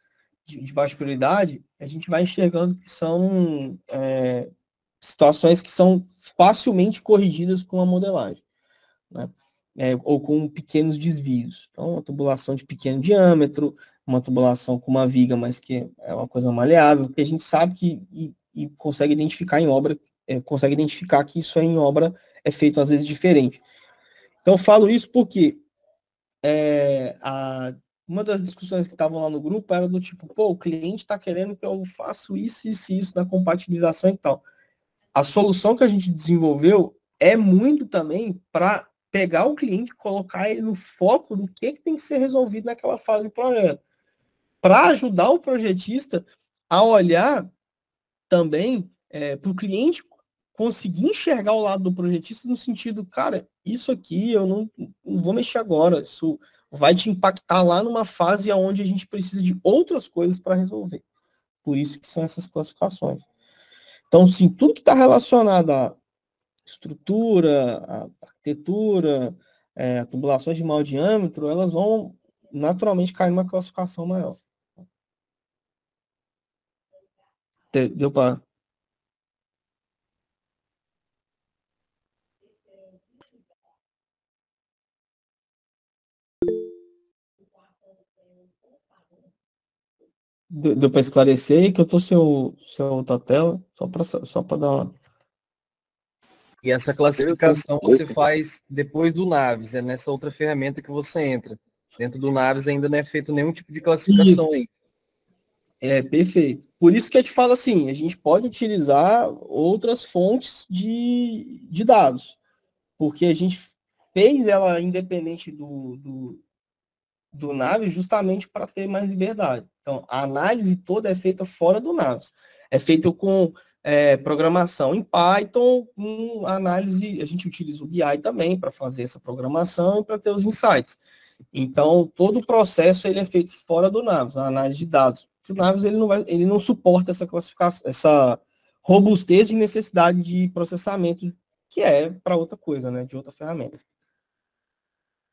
de, de, baixa prioridade, a gente vai enxergando que são é, situações que são facilmente corrigidas com a modelagem, né? É, ou com pequenos desvios. Então, uma tubulação de pequeno diâmetro, uma tubulação com uma viga, mas que é uma coisa maleável, que a gente sabe que e, e consegue identificar em obra, é, consegue identificar que isso em obra é feito às vezes diferente. Então falo isso porque é, a, uma das discussões que estavam lá no grupo era do tipo, pô, o cliente está querendo que eu faça isso, isso, isso da compatibilização e tal. A solução que a gente desenvolveu é muito também para pegar o cliente, colocar ele no foco do que, que tem que ser resolvido naquela fase do projeto para ajudar o projetista a olhar também é, para o cliente conseguir enxergar o lado do projetista no sentido, cara, isso aqui eu não, não vou mexer agora, isso vai te impactar lá numa fase onde a gente precisa de outras coisas para resolver. Por isso que são essas classificações. Então, sim, tudo que está relacionado à estrutura, à arquitetura, é, tubulações de mau diâmetro, elas vão naturalmente cair numa classificação maior. Deu para Deu para esclarecer que eu tô sem, o, sem a outra tela, só para só dar uma. E essa classificação você faz depois do Naves, é nessa outra ferramenta que você entra. Dentro do Naves ainda não é feito nenhum tipo de classificação isso. aí. É, perfeito. Por isso que eu te falo assim, a gente pode utilizar outras fontes de, de dados, porque a gente fez ela independente do, do, do Naves justamente para ter mais liberdade. Então, a análise toda é feita fora do Naves. É feita com é, programação em Python, com análise, a gente utiliza o BI também para fazer essa programação e para ter os insights. Então, todo o processo ele é feito fora do Naves, a análise de dados. O Naves ele não, vai, ele não suporta essa classificação, essa robustez de necessidade de processamento, que é para outra coisa, né, de outra ferramenta.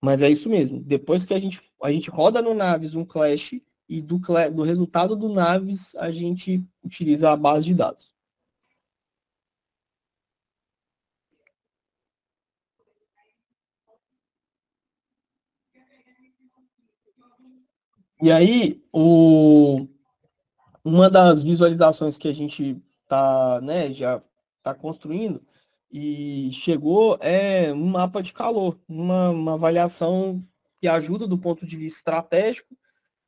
Mas é isso mesmo. Depois que a gente, a gente roda no Naves um Clash e do, do resultado do Naves a gente utiliza a base de dados. E aí, o, uma das visualizações que a gente tá, né, já está construindo e chegou é um mapa de calor, uma, uma avaliação que ajuda do ponto de vista estratégico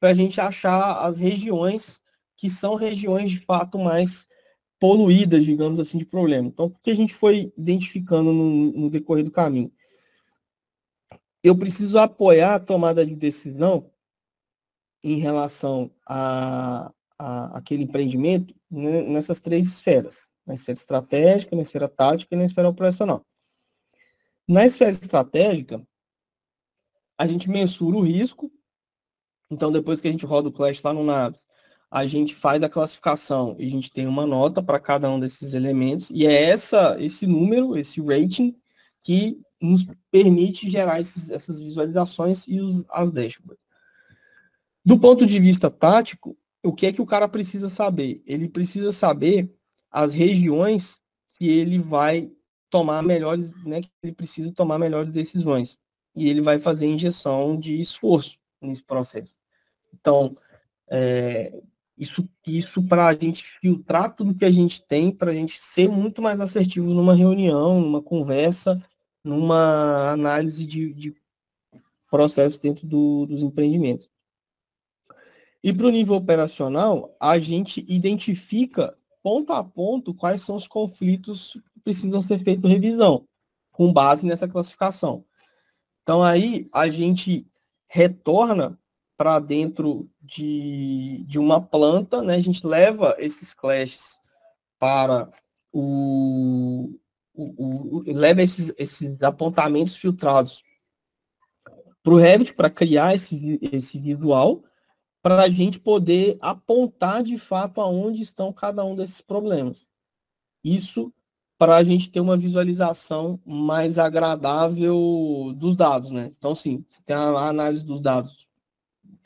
para a gente achar as regiões que são regiões de fato mais poluídas, digamos assim, de problema. Então, o que a gente foi identificando no, no decorrer do caminho? Eu preciso apoiar a tomada de decisão em relação a, a aquele empreendimento nessas três esferas, na esfera estratégica, na esfera tática e na esfera operacional. Na esfera estratégica, a gente mensura o risco então, depois que a gente roda o Clash lá no Naves, a gente faz a classificação e a gente tem uma nota para cada um desses elementos. E é essa, esse número, esse rating, que nos permite gerar esses, essas visualizações e os, as dashboards. Do ponto de vista tático, o que é que o cara precisa saber? Ele precisa saber as regiões que ele vai tomar melhores, né, que ele precisa tomar melhores decisões. E ele vai fazer injeção de esforço nesse processo. Então, é, isso, isso para a gente filtrar tudo que a gente tem, para a gente ser muito mais assertivo numa reunião, numa conversa, numa análise de, de processos dentro do, dos empreendimentos. E para o nível operacional, a gente identifica ponto a ponto quais são os conflitos que precisam ser feitos revisão, com base nessa classificação. Então aí a gente retorna para dentro de, de uma planta, né? A gente leva esses clashes para o, o, o leva esses, esses apontamentos filtrados para o Revit para criar esse, esse visual para a gente poder apontar de fato aonde estão cada um desses problemas. Isso para a gente ter uma visualização mais agradável dos dados, né? Então, sim, você tem a análise dos dados do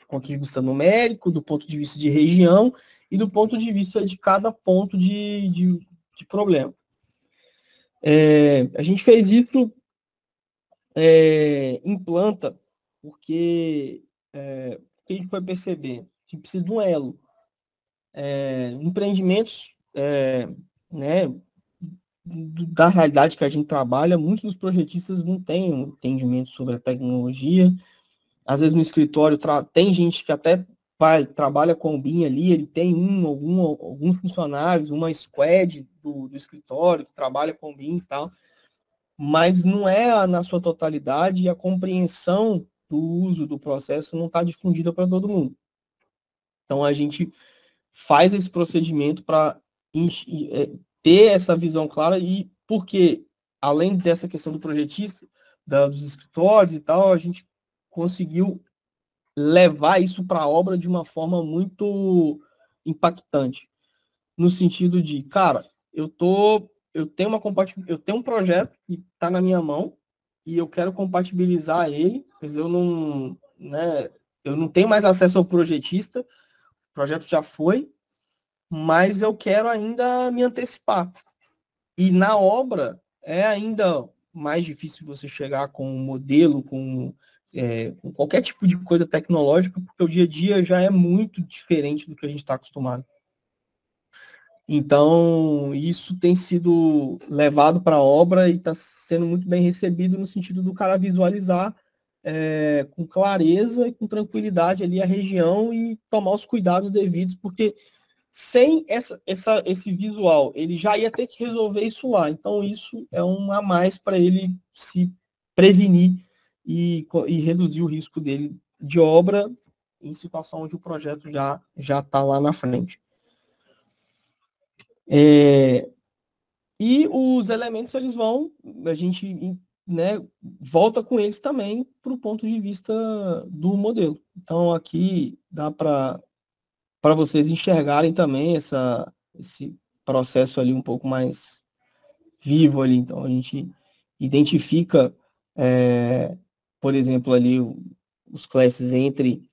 ponto de vista numérico, do ponto de vista de região e do ponto de vista de cada ponto de, de, de problema. É, a gente fez isso é, em planta, porque é, a gente foi perceber que precisa de um elo. É, empreendimentos é, né, da realidade que a gente trabalha, muitos dos projetistas não têm um entendimento sobre a tecnologia, às vezes no escritório tem gente que até vai, trabalha com o BIM ali, ele tem um, algum, alguns funcionários, uma squad do, do escritório que trabalha com o BIM e tal, mas não é na sua totalidade e a compreensão do uso do processo não está difundida para todo mundo. Então a gente faz esse procedimento para é, ter essa visão clara e porque além dessa questão do projetista, da, dos escritórios e tal, a gente conseguiu levar isso para a obra de uma forma muito impactante, no sentido de, cara, eu tô, eu tenho uma eu tenho um projeto que está na minha mão e eu quero compatibilizar ele, mas eu não, né, eu não tenho mais acesso ao projetista, o projeto já foi, mas eu quero ainda me antecipar. E na obra é ainda mais difícil você chegar com um modelo, com, é, qualquer tipo de coisa tecnológica, porque o dia a dia já é muito diferente do que a gente está acostumado. Então, isso tem sido levado para a obra e está sendo muito bem recebido no sentido do cara visualizar é, com clareza e com tranquilidade ali a região e tomar os cuidados devidos, porque sem essa, essa, esse visual, ele já ia ter que resolver isso lá. Então, isso é um a mais para ele se prevenir e, e reduzir o risco dele de obra em situação onde o projeto já já está lá na frente. É, e os elementos eles vão, a gente né, volta com eles também para o ponto de vista do modelo. Então aqui dá para para vocês enxergarem também essa, esse processo ali um pouco mais vivo ali. Então a gente identifica, é, por exemplo, ali os classes entre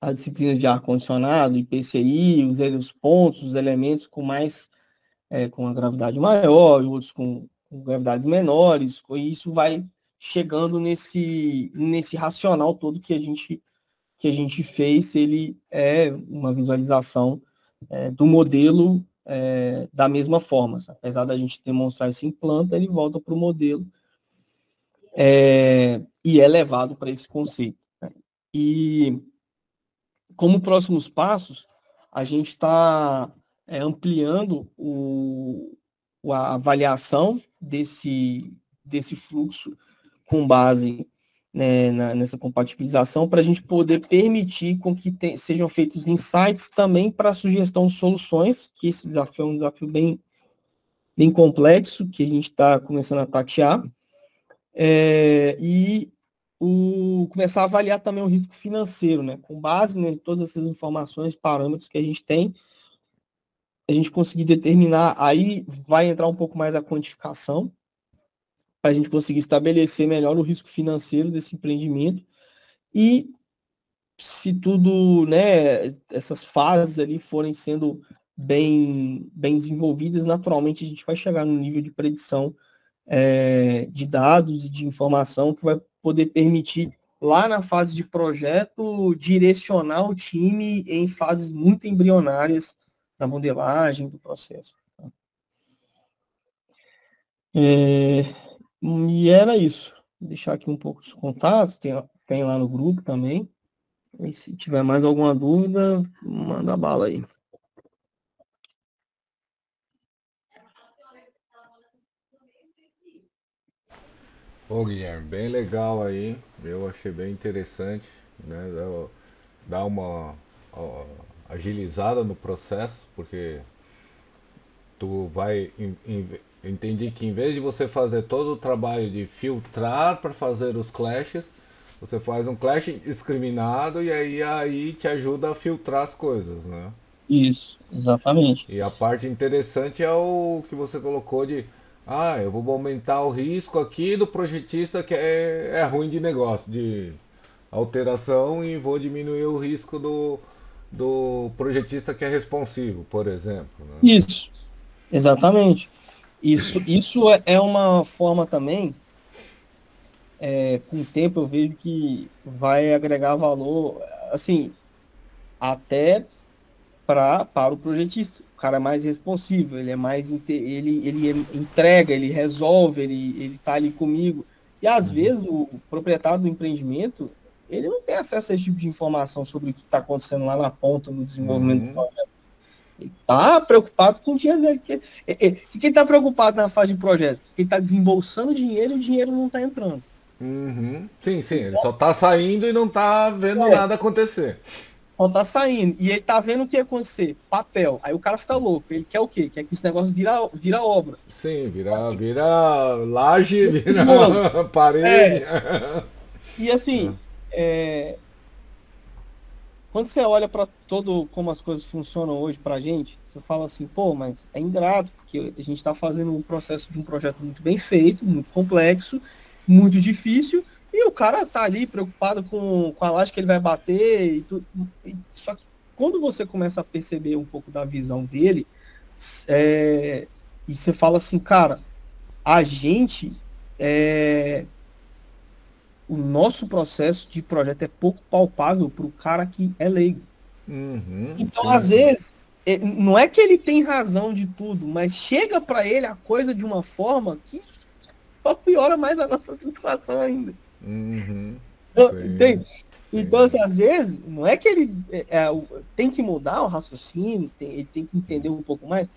a disciplina de ar-condicionado, IPCI, os, os pontos, os elementos com mais é, com a gravidade maior, outros com, com, gravidades menores, e isso vai chegando nesse, nesse racional todo que a gente que a gente fez, ele é uma visualização é, do modelo é, da mesma forma. Apesar da gente demonstrar isso em planta, ele volta para o modelo é, e é levado para esse conceito. Né? E como próximos passos, a gente está é, ampliando o, a avaliação desse, desse fluxo com base né, na, nessa compatibilização para a gente poder permitir com que te, sejam feitos insights também para sugestão de soluções, que esse desafio é um desafio bem, bem complexo, que a gente está começando a tatear, é, e o, começar a avaliar também o risco financeiro, né, com base em todas essas informações, parâmetros que a gente tem, a gente conseguir determinar, aí vai entrar um pouco mais a quantificação, para a gente conseguir estabelecer melhor o risco financeiro desse empreendimento. E se tudo, né, essas fases ali forem sendo bem, bem desenvolvidas, naturalmente a gente vai chegar no nível de predição é, de dados e de informação que vai poder permitir lá na fase de projeto direcionar o time em fases muito embrionárias da modelagem do processo. Tá? É, e era isso. Vou deixar aqui um pouco dos contatos, tem, tem lá no grupo também. E se tiver mais alguma dúvida, manda bala aí. Ô Guilherme, bem legal aí. Eu achei bem interessante, né? Dar uma ó, agilizada no processo, porque tu vai entendi que em vez de você fazer todo o trabalho de filtrar para fazer os clashes, você faz um clash discriminado e aí aí te ajuda a filtrar as coisas, né? Isso, exatamente. E a parte interessante é o que você colocou de ah, eu vou aumentar o risco aqui do projetista que é, é ruim de negócio, de alteração e vou diminuir o risco do, do projetista que é responsivo, por exemplo. Né? Isso, exatamente. Isso, isso é, é uma forma também, é, com o tempo eu vejo que vai agregar valor, assim, até pra, para o projetista. Cara é mais responsivo, ele é mais ele, ele entrega, ele resolve, ele, ele tá ali comigo. E às uhum. vezes o proprietário do empreendimento, ele não tem acesso a esse tipo de informação sobre o que está acontecendo lá na ponta no desenvolvimento uhum. do projeto. Ele está preocupado com o dinheiro dele. quem está preocupado na fase de projeto? Quem está desembolsando dinheiro e o dinheiro não está entrando. Uhum. Sim, sim, ele só está saindo e não está vendo é. nada acontecer. Só está saindo. E ele está vendo o que ia acontecer. Papel. Aí o cara fica louco. Ele quer o quê? Quer que esse negócio vira, vira obra. Sim, vira, vira laje, vira parede. É. E assim, é, quando você olha para todo como as coisas funcionam hoje para a gente, você fala assim, pô, mas é ingrato, porque a gente está fazendo um processo de um projeto muito bem feito, muito complexo, muito difícil, e o cara tá ali preocupado com, com a laje que ele vai bater e tudo. Só que quando você começa a perceber um pouco da visão dele, é, e você fala assim, cara, a gente é, o nosso processo de projeto é pouco palpável para o cara que é leigo. Uhum, então, sim. às vezes, é, não é que ele tem razão de tudo, mas chega para ele a coisa de uma forma que só piora mais a nossa situação ainda. Uhum, então, então assim, às vezes, não é que ele é, é, tem que mudar o raciocínio, tem, ele tem que entender um pouco mais.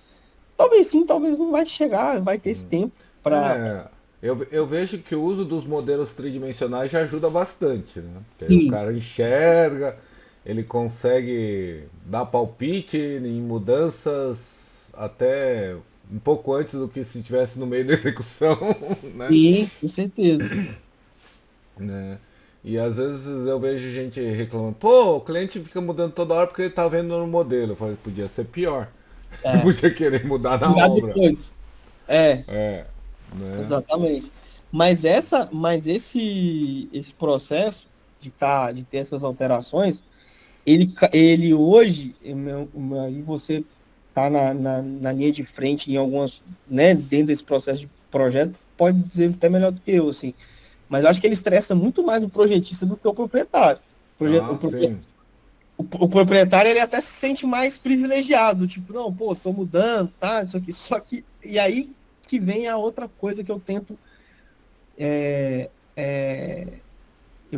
Talvez sim, talvez não vai chegar, vai ter esse uhum. tempo para. É eu, eu vejo que o uso dos modelos tridimensionais já ajuda bastante, né? Porque o cara enxerga, ele consegue dar palpite em mudanças até um pouco antes do que se estivesse no meio da execução, né? Sim, com certeza. Né? E às vezes eu vejo gente reclamando, pô, o cliente fica mudando toda hora porque ele tá vendo no modelo. Eu falei, podia ser pior. É. podia querer mudar na mudar obra. Depois. É. É. Né? Exatamente. Mas essa, mas esse, esse processo de tá, de ter essas alterações, ele, ele hoje, aí você tá na, na, na, linha de frente em algumas, né, dentro desse processo de projeto, pode dizer até melhor do que eu, assim. Mas eu acho que ele estressa muito mais o projetista do que o proprietário. O, projet, ah, o, proprietário, o, o, proprietário ele até se sente mais privilegiado, tipo, não, pô, tô mudando, tá, isso aqui, só que e aí que vem a outra coisa que eu tento é, é,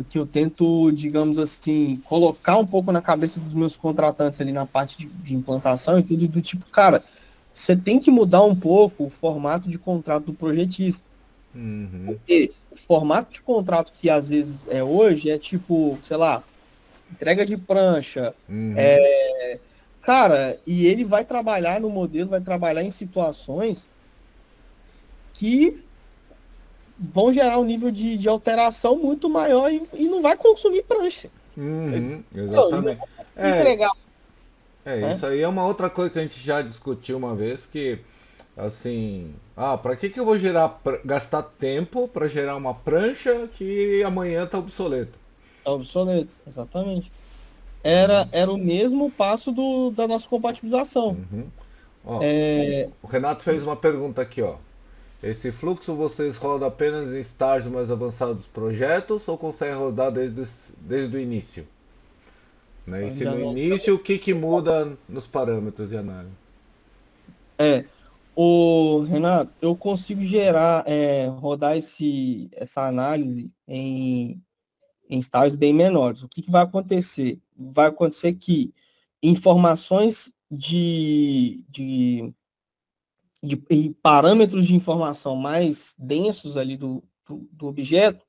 que eu tento, digamos assim, colocar um pouco na cabeça dos meus contratantes ali na parte de, de implantação e tudo do tipo, cara, você tem que mudar um pouco o formato de contrato do projetista. Uhum. Porque o formato de contrato que às vezes é hoje é tipo, sei lá, entrega de prancha, uhum. é, cara, e ele vai trabalhar no modelo, vai trabalhar em situações que vão gerar um nível de, de alteração muito maior e, e não vai consumir prancha. Uhum, exatamente. Não, é, entregar. É, é, isso aí é uma outra coisa que a gente já discutiu uma vez que assim, ah, para que que eu vou gerar gastar tempo para gerar uma prancha que amanhã tá obsoleto? Tá obsoleto, exatamente. Era, era o mesmo passo do, da nossa compatibilização. Uhum. Ó, é... O Renato fez uma pergunta aqui, ó. Esse fluxo vocês rodam apenas em estágios mais avançados dos projetos ou conseguem rodar desde, desde o início? Né? E se no início, o que, que muda nos parâmetros de análise? É, o Renato, eu consigo gerar, é, rodar esse, essa análise em, em estágios bem menores. O que, que vai acontecer? Vai acontecer que informações de, de de, parâmetros de informação mais densos ali do, do, do, objeto,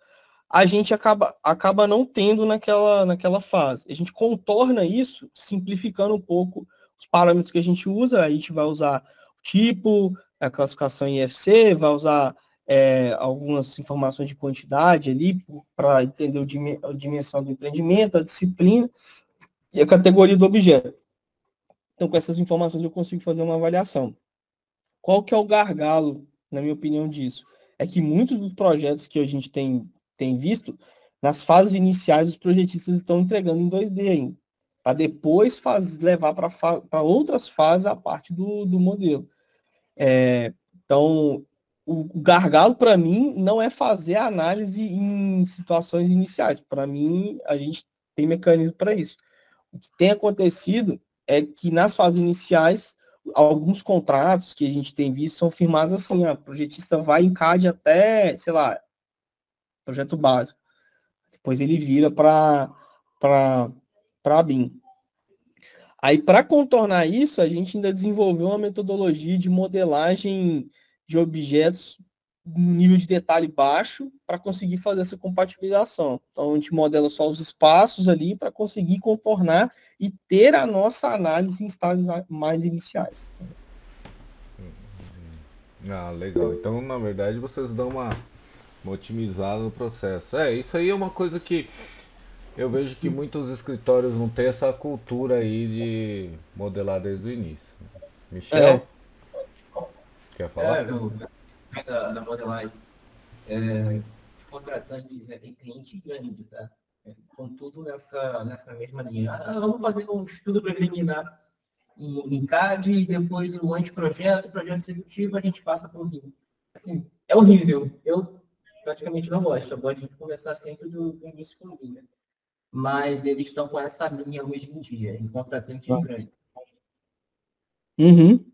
a gente acaba, acaba não tendo naquela, naquela fase. A gente contorna isso simplificando um pouco os parâmetros que a gente usa, a gente vai usar tipo, a classificação IFC, vai usar é, algumas informações de quantidade ali para entender a dimensão do empreendimento, a disciplina e a categoria do objeto. Então, com essas informações eu consigo fazer uma avaliação. Qual que é o gargalo, na minha opinião, disso? É que muitos dos projetos que a gente tem, tem visto, nas fases iniciais, os projetistas estão entregando em 2D ainda, para depois faz, levar para outras fases a parte do, do modelo. É, então, o, o gargalo, para mim, não é fazer análise em situações iniciais. Para mim, a gente tem mecanismo para isso. O que tem acontecido é que nas fases iniciais, alguns contratos que a gente tem visto são firmados assim, a projetista vai em CAD até, sei lá, projeto básico. Depois ele vira para para BIM. Aí, para contornar isso, a gente ainda desenvolveu uma metodologia de modelagem de objetos nível de detalhe baixo para conseguir fazer essa compatibilização. Então, a gente modela só os espaços ali para conseguir contornar e ter a nossa análise em estágios mais iniciais. Ah, legal. Então, na verdade, vocês dão uma, uma otimizada no processo. É, isso aí é uma coisa que eu vejo que muitos escritórios não têm essa cultura aí de modelar desde o início. Michel? É. Quer falar? É, eu, da, da modelagem. É, contratantes é, tem cliente grande, tá? É, contudo, nessa, nessa mesma linha. Ah, vamos fazer um estudo preliminar em, em CAD e depois o anteprojeto, projeto executivo, a gente passa por mim. Assim, é horrível. Eu praticamente não gosto. Eu gosto de começar sempre do, do início com o né? Mas eles estão com essa linha hoje em dia, em contratante tá. grande. Uhum.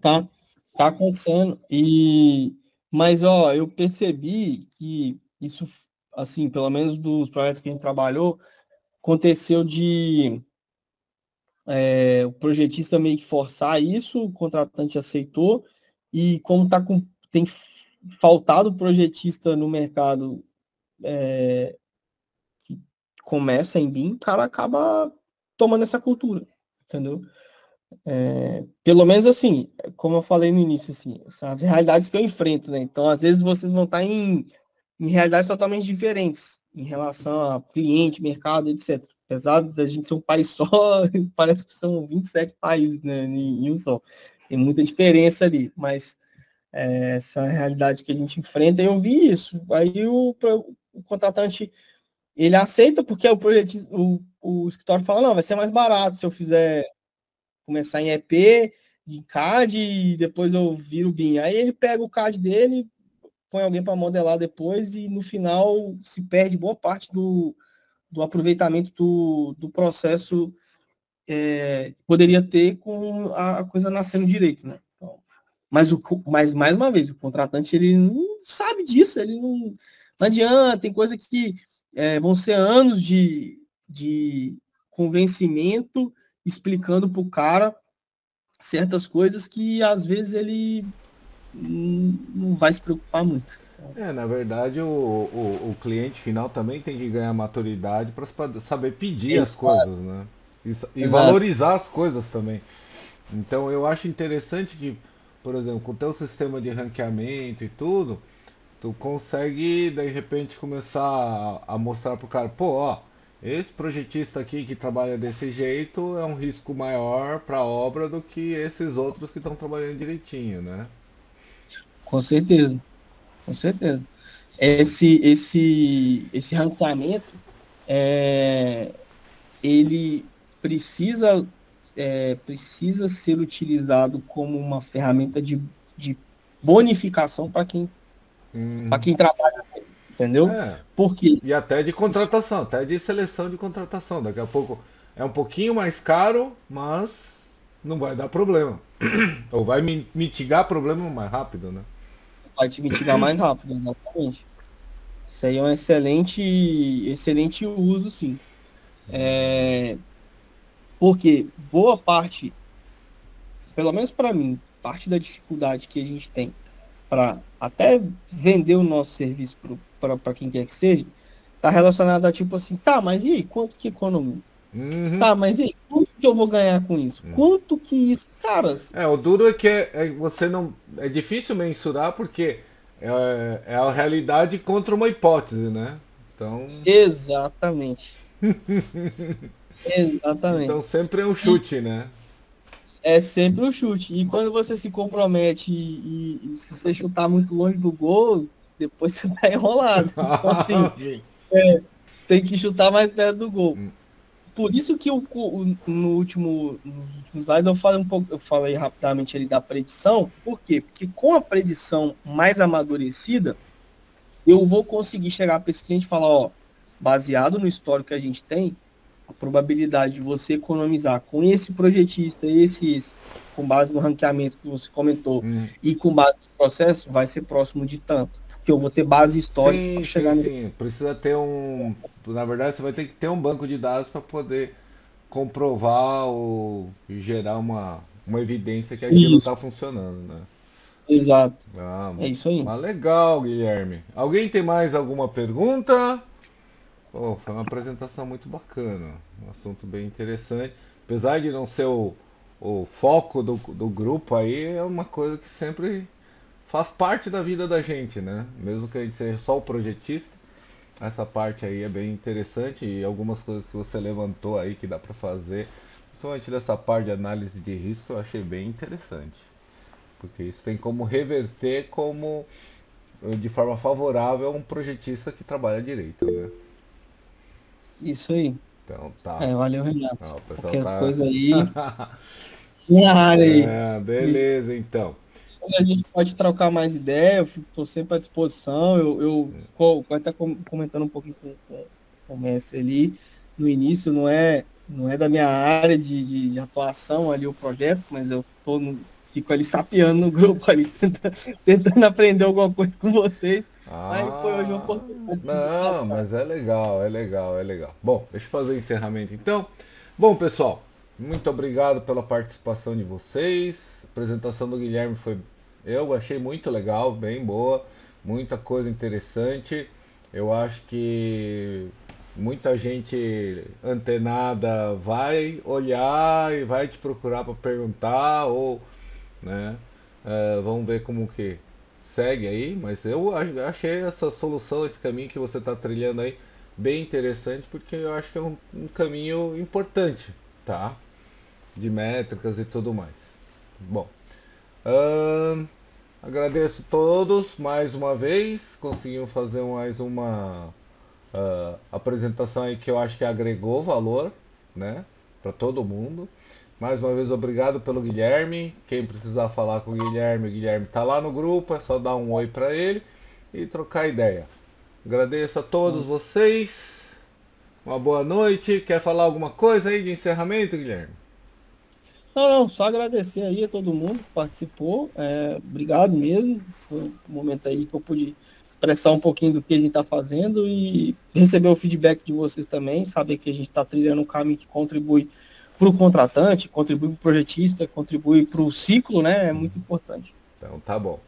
Tá. Tá acontecendo. E mas ó, eu percebi que isso assim, pelo menos dos projetos que a gente trabalhou, aconteceu de é, o projetista meio que forçar isso, o contratante aceitou, e como tá com, tem faltado projetista no mercado é, começa em BIM, o cara acaba tomando essa cultura, entendeu? É, pelo menos assim, como eu falei no início, assim, as realidades que eu enfrento, né? Então, às vezes vocês vão estar em, em realidades totalmente diferentes em relação a cliente, mercado, etc. Apesar da gente ser um país só, parece que são 27 países né, em, um só. Tem muita diferença ali, mas é, essa realidade que a gente enfrenta, eu vi isso. Aí o, o contratante ele aceita porque o o, o escritório fala, não, vai ser mais barato se eu fizer começar em EP, em CAD, e depois eu viro o BIM. Aí ele pega o CAD dele, põe alguém para modelar depois, e no final se perde boa parte do, do aproveitamento do, do processo é, poderia ter com a coisa nascendo direito, né? Então, mas, o, mas, mais uma vez, o contratante, ele não sabe disso, ele não, não adianta, tem coisa que é, vão ser anos de, de convencimento explicando para o cara certas coisas que às vezes ele não vai se preocupar muito. É, na verdade, o, o, o cliente final também tem que ganhar maturidade para saber pedir as coisas, né? E, e valorizar as coisas também. Então, eu acho interessante que, por exemplo, com o teu sistema de ranqueamento e tudo, tu consegue, de repente, começar a, mostrar pro cara, pô, ó, esse projetista aqui que trabalha desse jeito é um risco maior para a obra do que esses outros que estão trabalhando direitinho, né? Com certeza, com certeza. Esse, esse, esse ranqueamento, é, ele precisa, é, precisa ser utilizado como uma ferramenta de, de bonificação para quem, hum. quem trabalha entendeu? É. Porque e até de contratação, até de seleção de contratação. Daqui a pouco é um pouquinho mais caro, mas não vai dar problema. Ou vai mitigar problema mais rápido, né? Vai te mitigar mais rápido, exatamente. Isso aí é um excelente, excelente uso, sim. É... Porque boa parte, pelo menos para mim, parte da dificuldade que a gente tem para até vender o nosso serviço para quem quer que seja, tá relacionado a tipo assim, tá, mas e aí, quanto que economia? Uhum. Tá, mas e aí, quanto que eu vou ganhar com isso? Uhum. Quanto que isso, caras? É, o duro é que é, é, você não. É difícil mensurar porque é, é a realidade contra uma hipótese, né? Então. Exatamente. Exatamente. Então sempre é um chute, né? É sempre um chute. E quando você se compromete e, e, e, se você chutar muito longe do gol, depois você tá enrolado. Então, assim, é, tem que chutar mais perto do gol. Hum. Por isso que o, o, no último, últimos slides eu falei um pouco, eu falei rapidamente ali da predição. Por quê? Porque com a predição mais amadurecida, eu vou conseguir chegar para esse cliente e falar, ó, baseado no histórico que a gente tem, a probabilidade de você economizar com esse projetista, esse, esse com base no ranqueamento que você comentou, hum. e com base no processo, vai ser próximo de tanto. Porque eu vou ter base histórica para chegar sim, sim. Precisa ter um. Na verdade, você vai ter que ter um banco de dados para poder comprovar ou gerar uma, uma evidência que aquilo está funcionando, né? Exato. Ah, é isso aí. Mas legal, Guilherme. Alguém tem mais alguma pergunta? Foi uma apresentação muito bacana, um assunto bem interessante. Apesar de não ser o, o foco do, do grupo aí, é uma coisa que sempre faz parte da vida da gente, né? Mesmo que a gente seja só o projetista, essa parte aí é bem interessante e algumas coisas que você levantou aí que dá para fazer, principalmente dessa parte de análise de risco, eu achei bem interessante. Porque isso tem como reverter como de forma favorável um projetista que trabalha direito, né? Isso aí. Então tá. É, valeu, Renato. Não, pessoal Qualquer tá... coisa aí. Minha área aí. É, beleza, então. A gente pode trocar mais ideia, eu estou sempre à disposição. Eu, eu vou até comentando um pouquinho com, com, com, o mestre ali no início, não é, não é da minha área de, de, de atuação ali o projeto, mas eu tô no, fico ali sapeando no grupo ali, tentando, tentando aprender alguma coisa com vocês. Ah, foi hoje uma oportunidade. Não, mas é legal, é legal, é legal. Bom, deixa eu fazer o encerramento então. Bom, pessoal, muito obrigado pela participação de vocês. A apresentação do Guilherme foi, eu achei muito legal, bem boa, muita coisa interessante. Eu acho que muita gente antenada vai olhar e vai te procurar para perguntar ou, né? Uh, vamos ver como que segue aí, mas eu achei essa solução, esse caminho que você está trilhando aí bem interessante, porque eu acho que é um, um caminho importante, tá? De métricas e tudo mais. Bom, agradeço a todos mais uma vez, conseguimos fazer mais uma uh, apresentação aí que eu acho que agregou valor, né, para todo mundo. Mais uma vez, obrigado pelo Guilherme. Quem precisar falar com o Guilherme, o Guilherme está lá no grupo, é só dar um oi para ele e trocar ideia. Agradeço a todos vocês. Uma boa noite. Quer falar alguma coisa aí de encerramento, Guilherme? Não, não, só agradecer aí a todo mundo que participou. É, obrigado mesmo. Foi um momento aí que eu pude expressar um pouquinho do que a gente está fazendo e receber o feedback de vocês também, saber que a gente está trilhando um caminho que contribui para o contratante, contribui para o projetista, contribui para o ciclo, né? É muito importante. Então tá bom.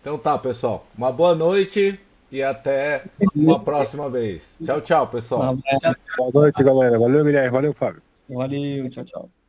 Então tá, pessoal. Uma boa noite e até uma próxima vez. Tchau, tchau, pessoal. Boa noite, galera. Valeu, Guilherme. Valeu, Fábio. Valeu, tchau, tchau.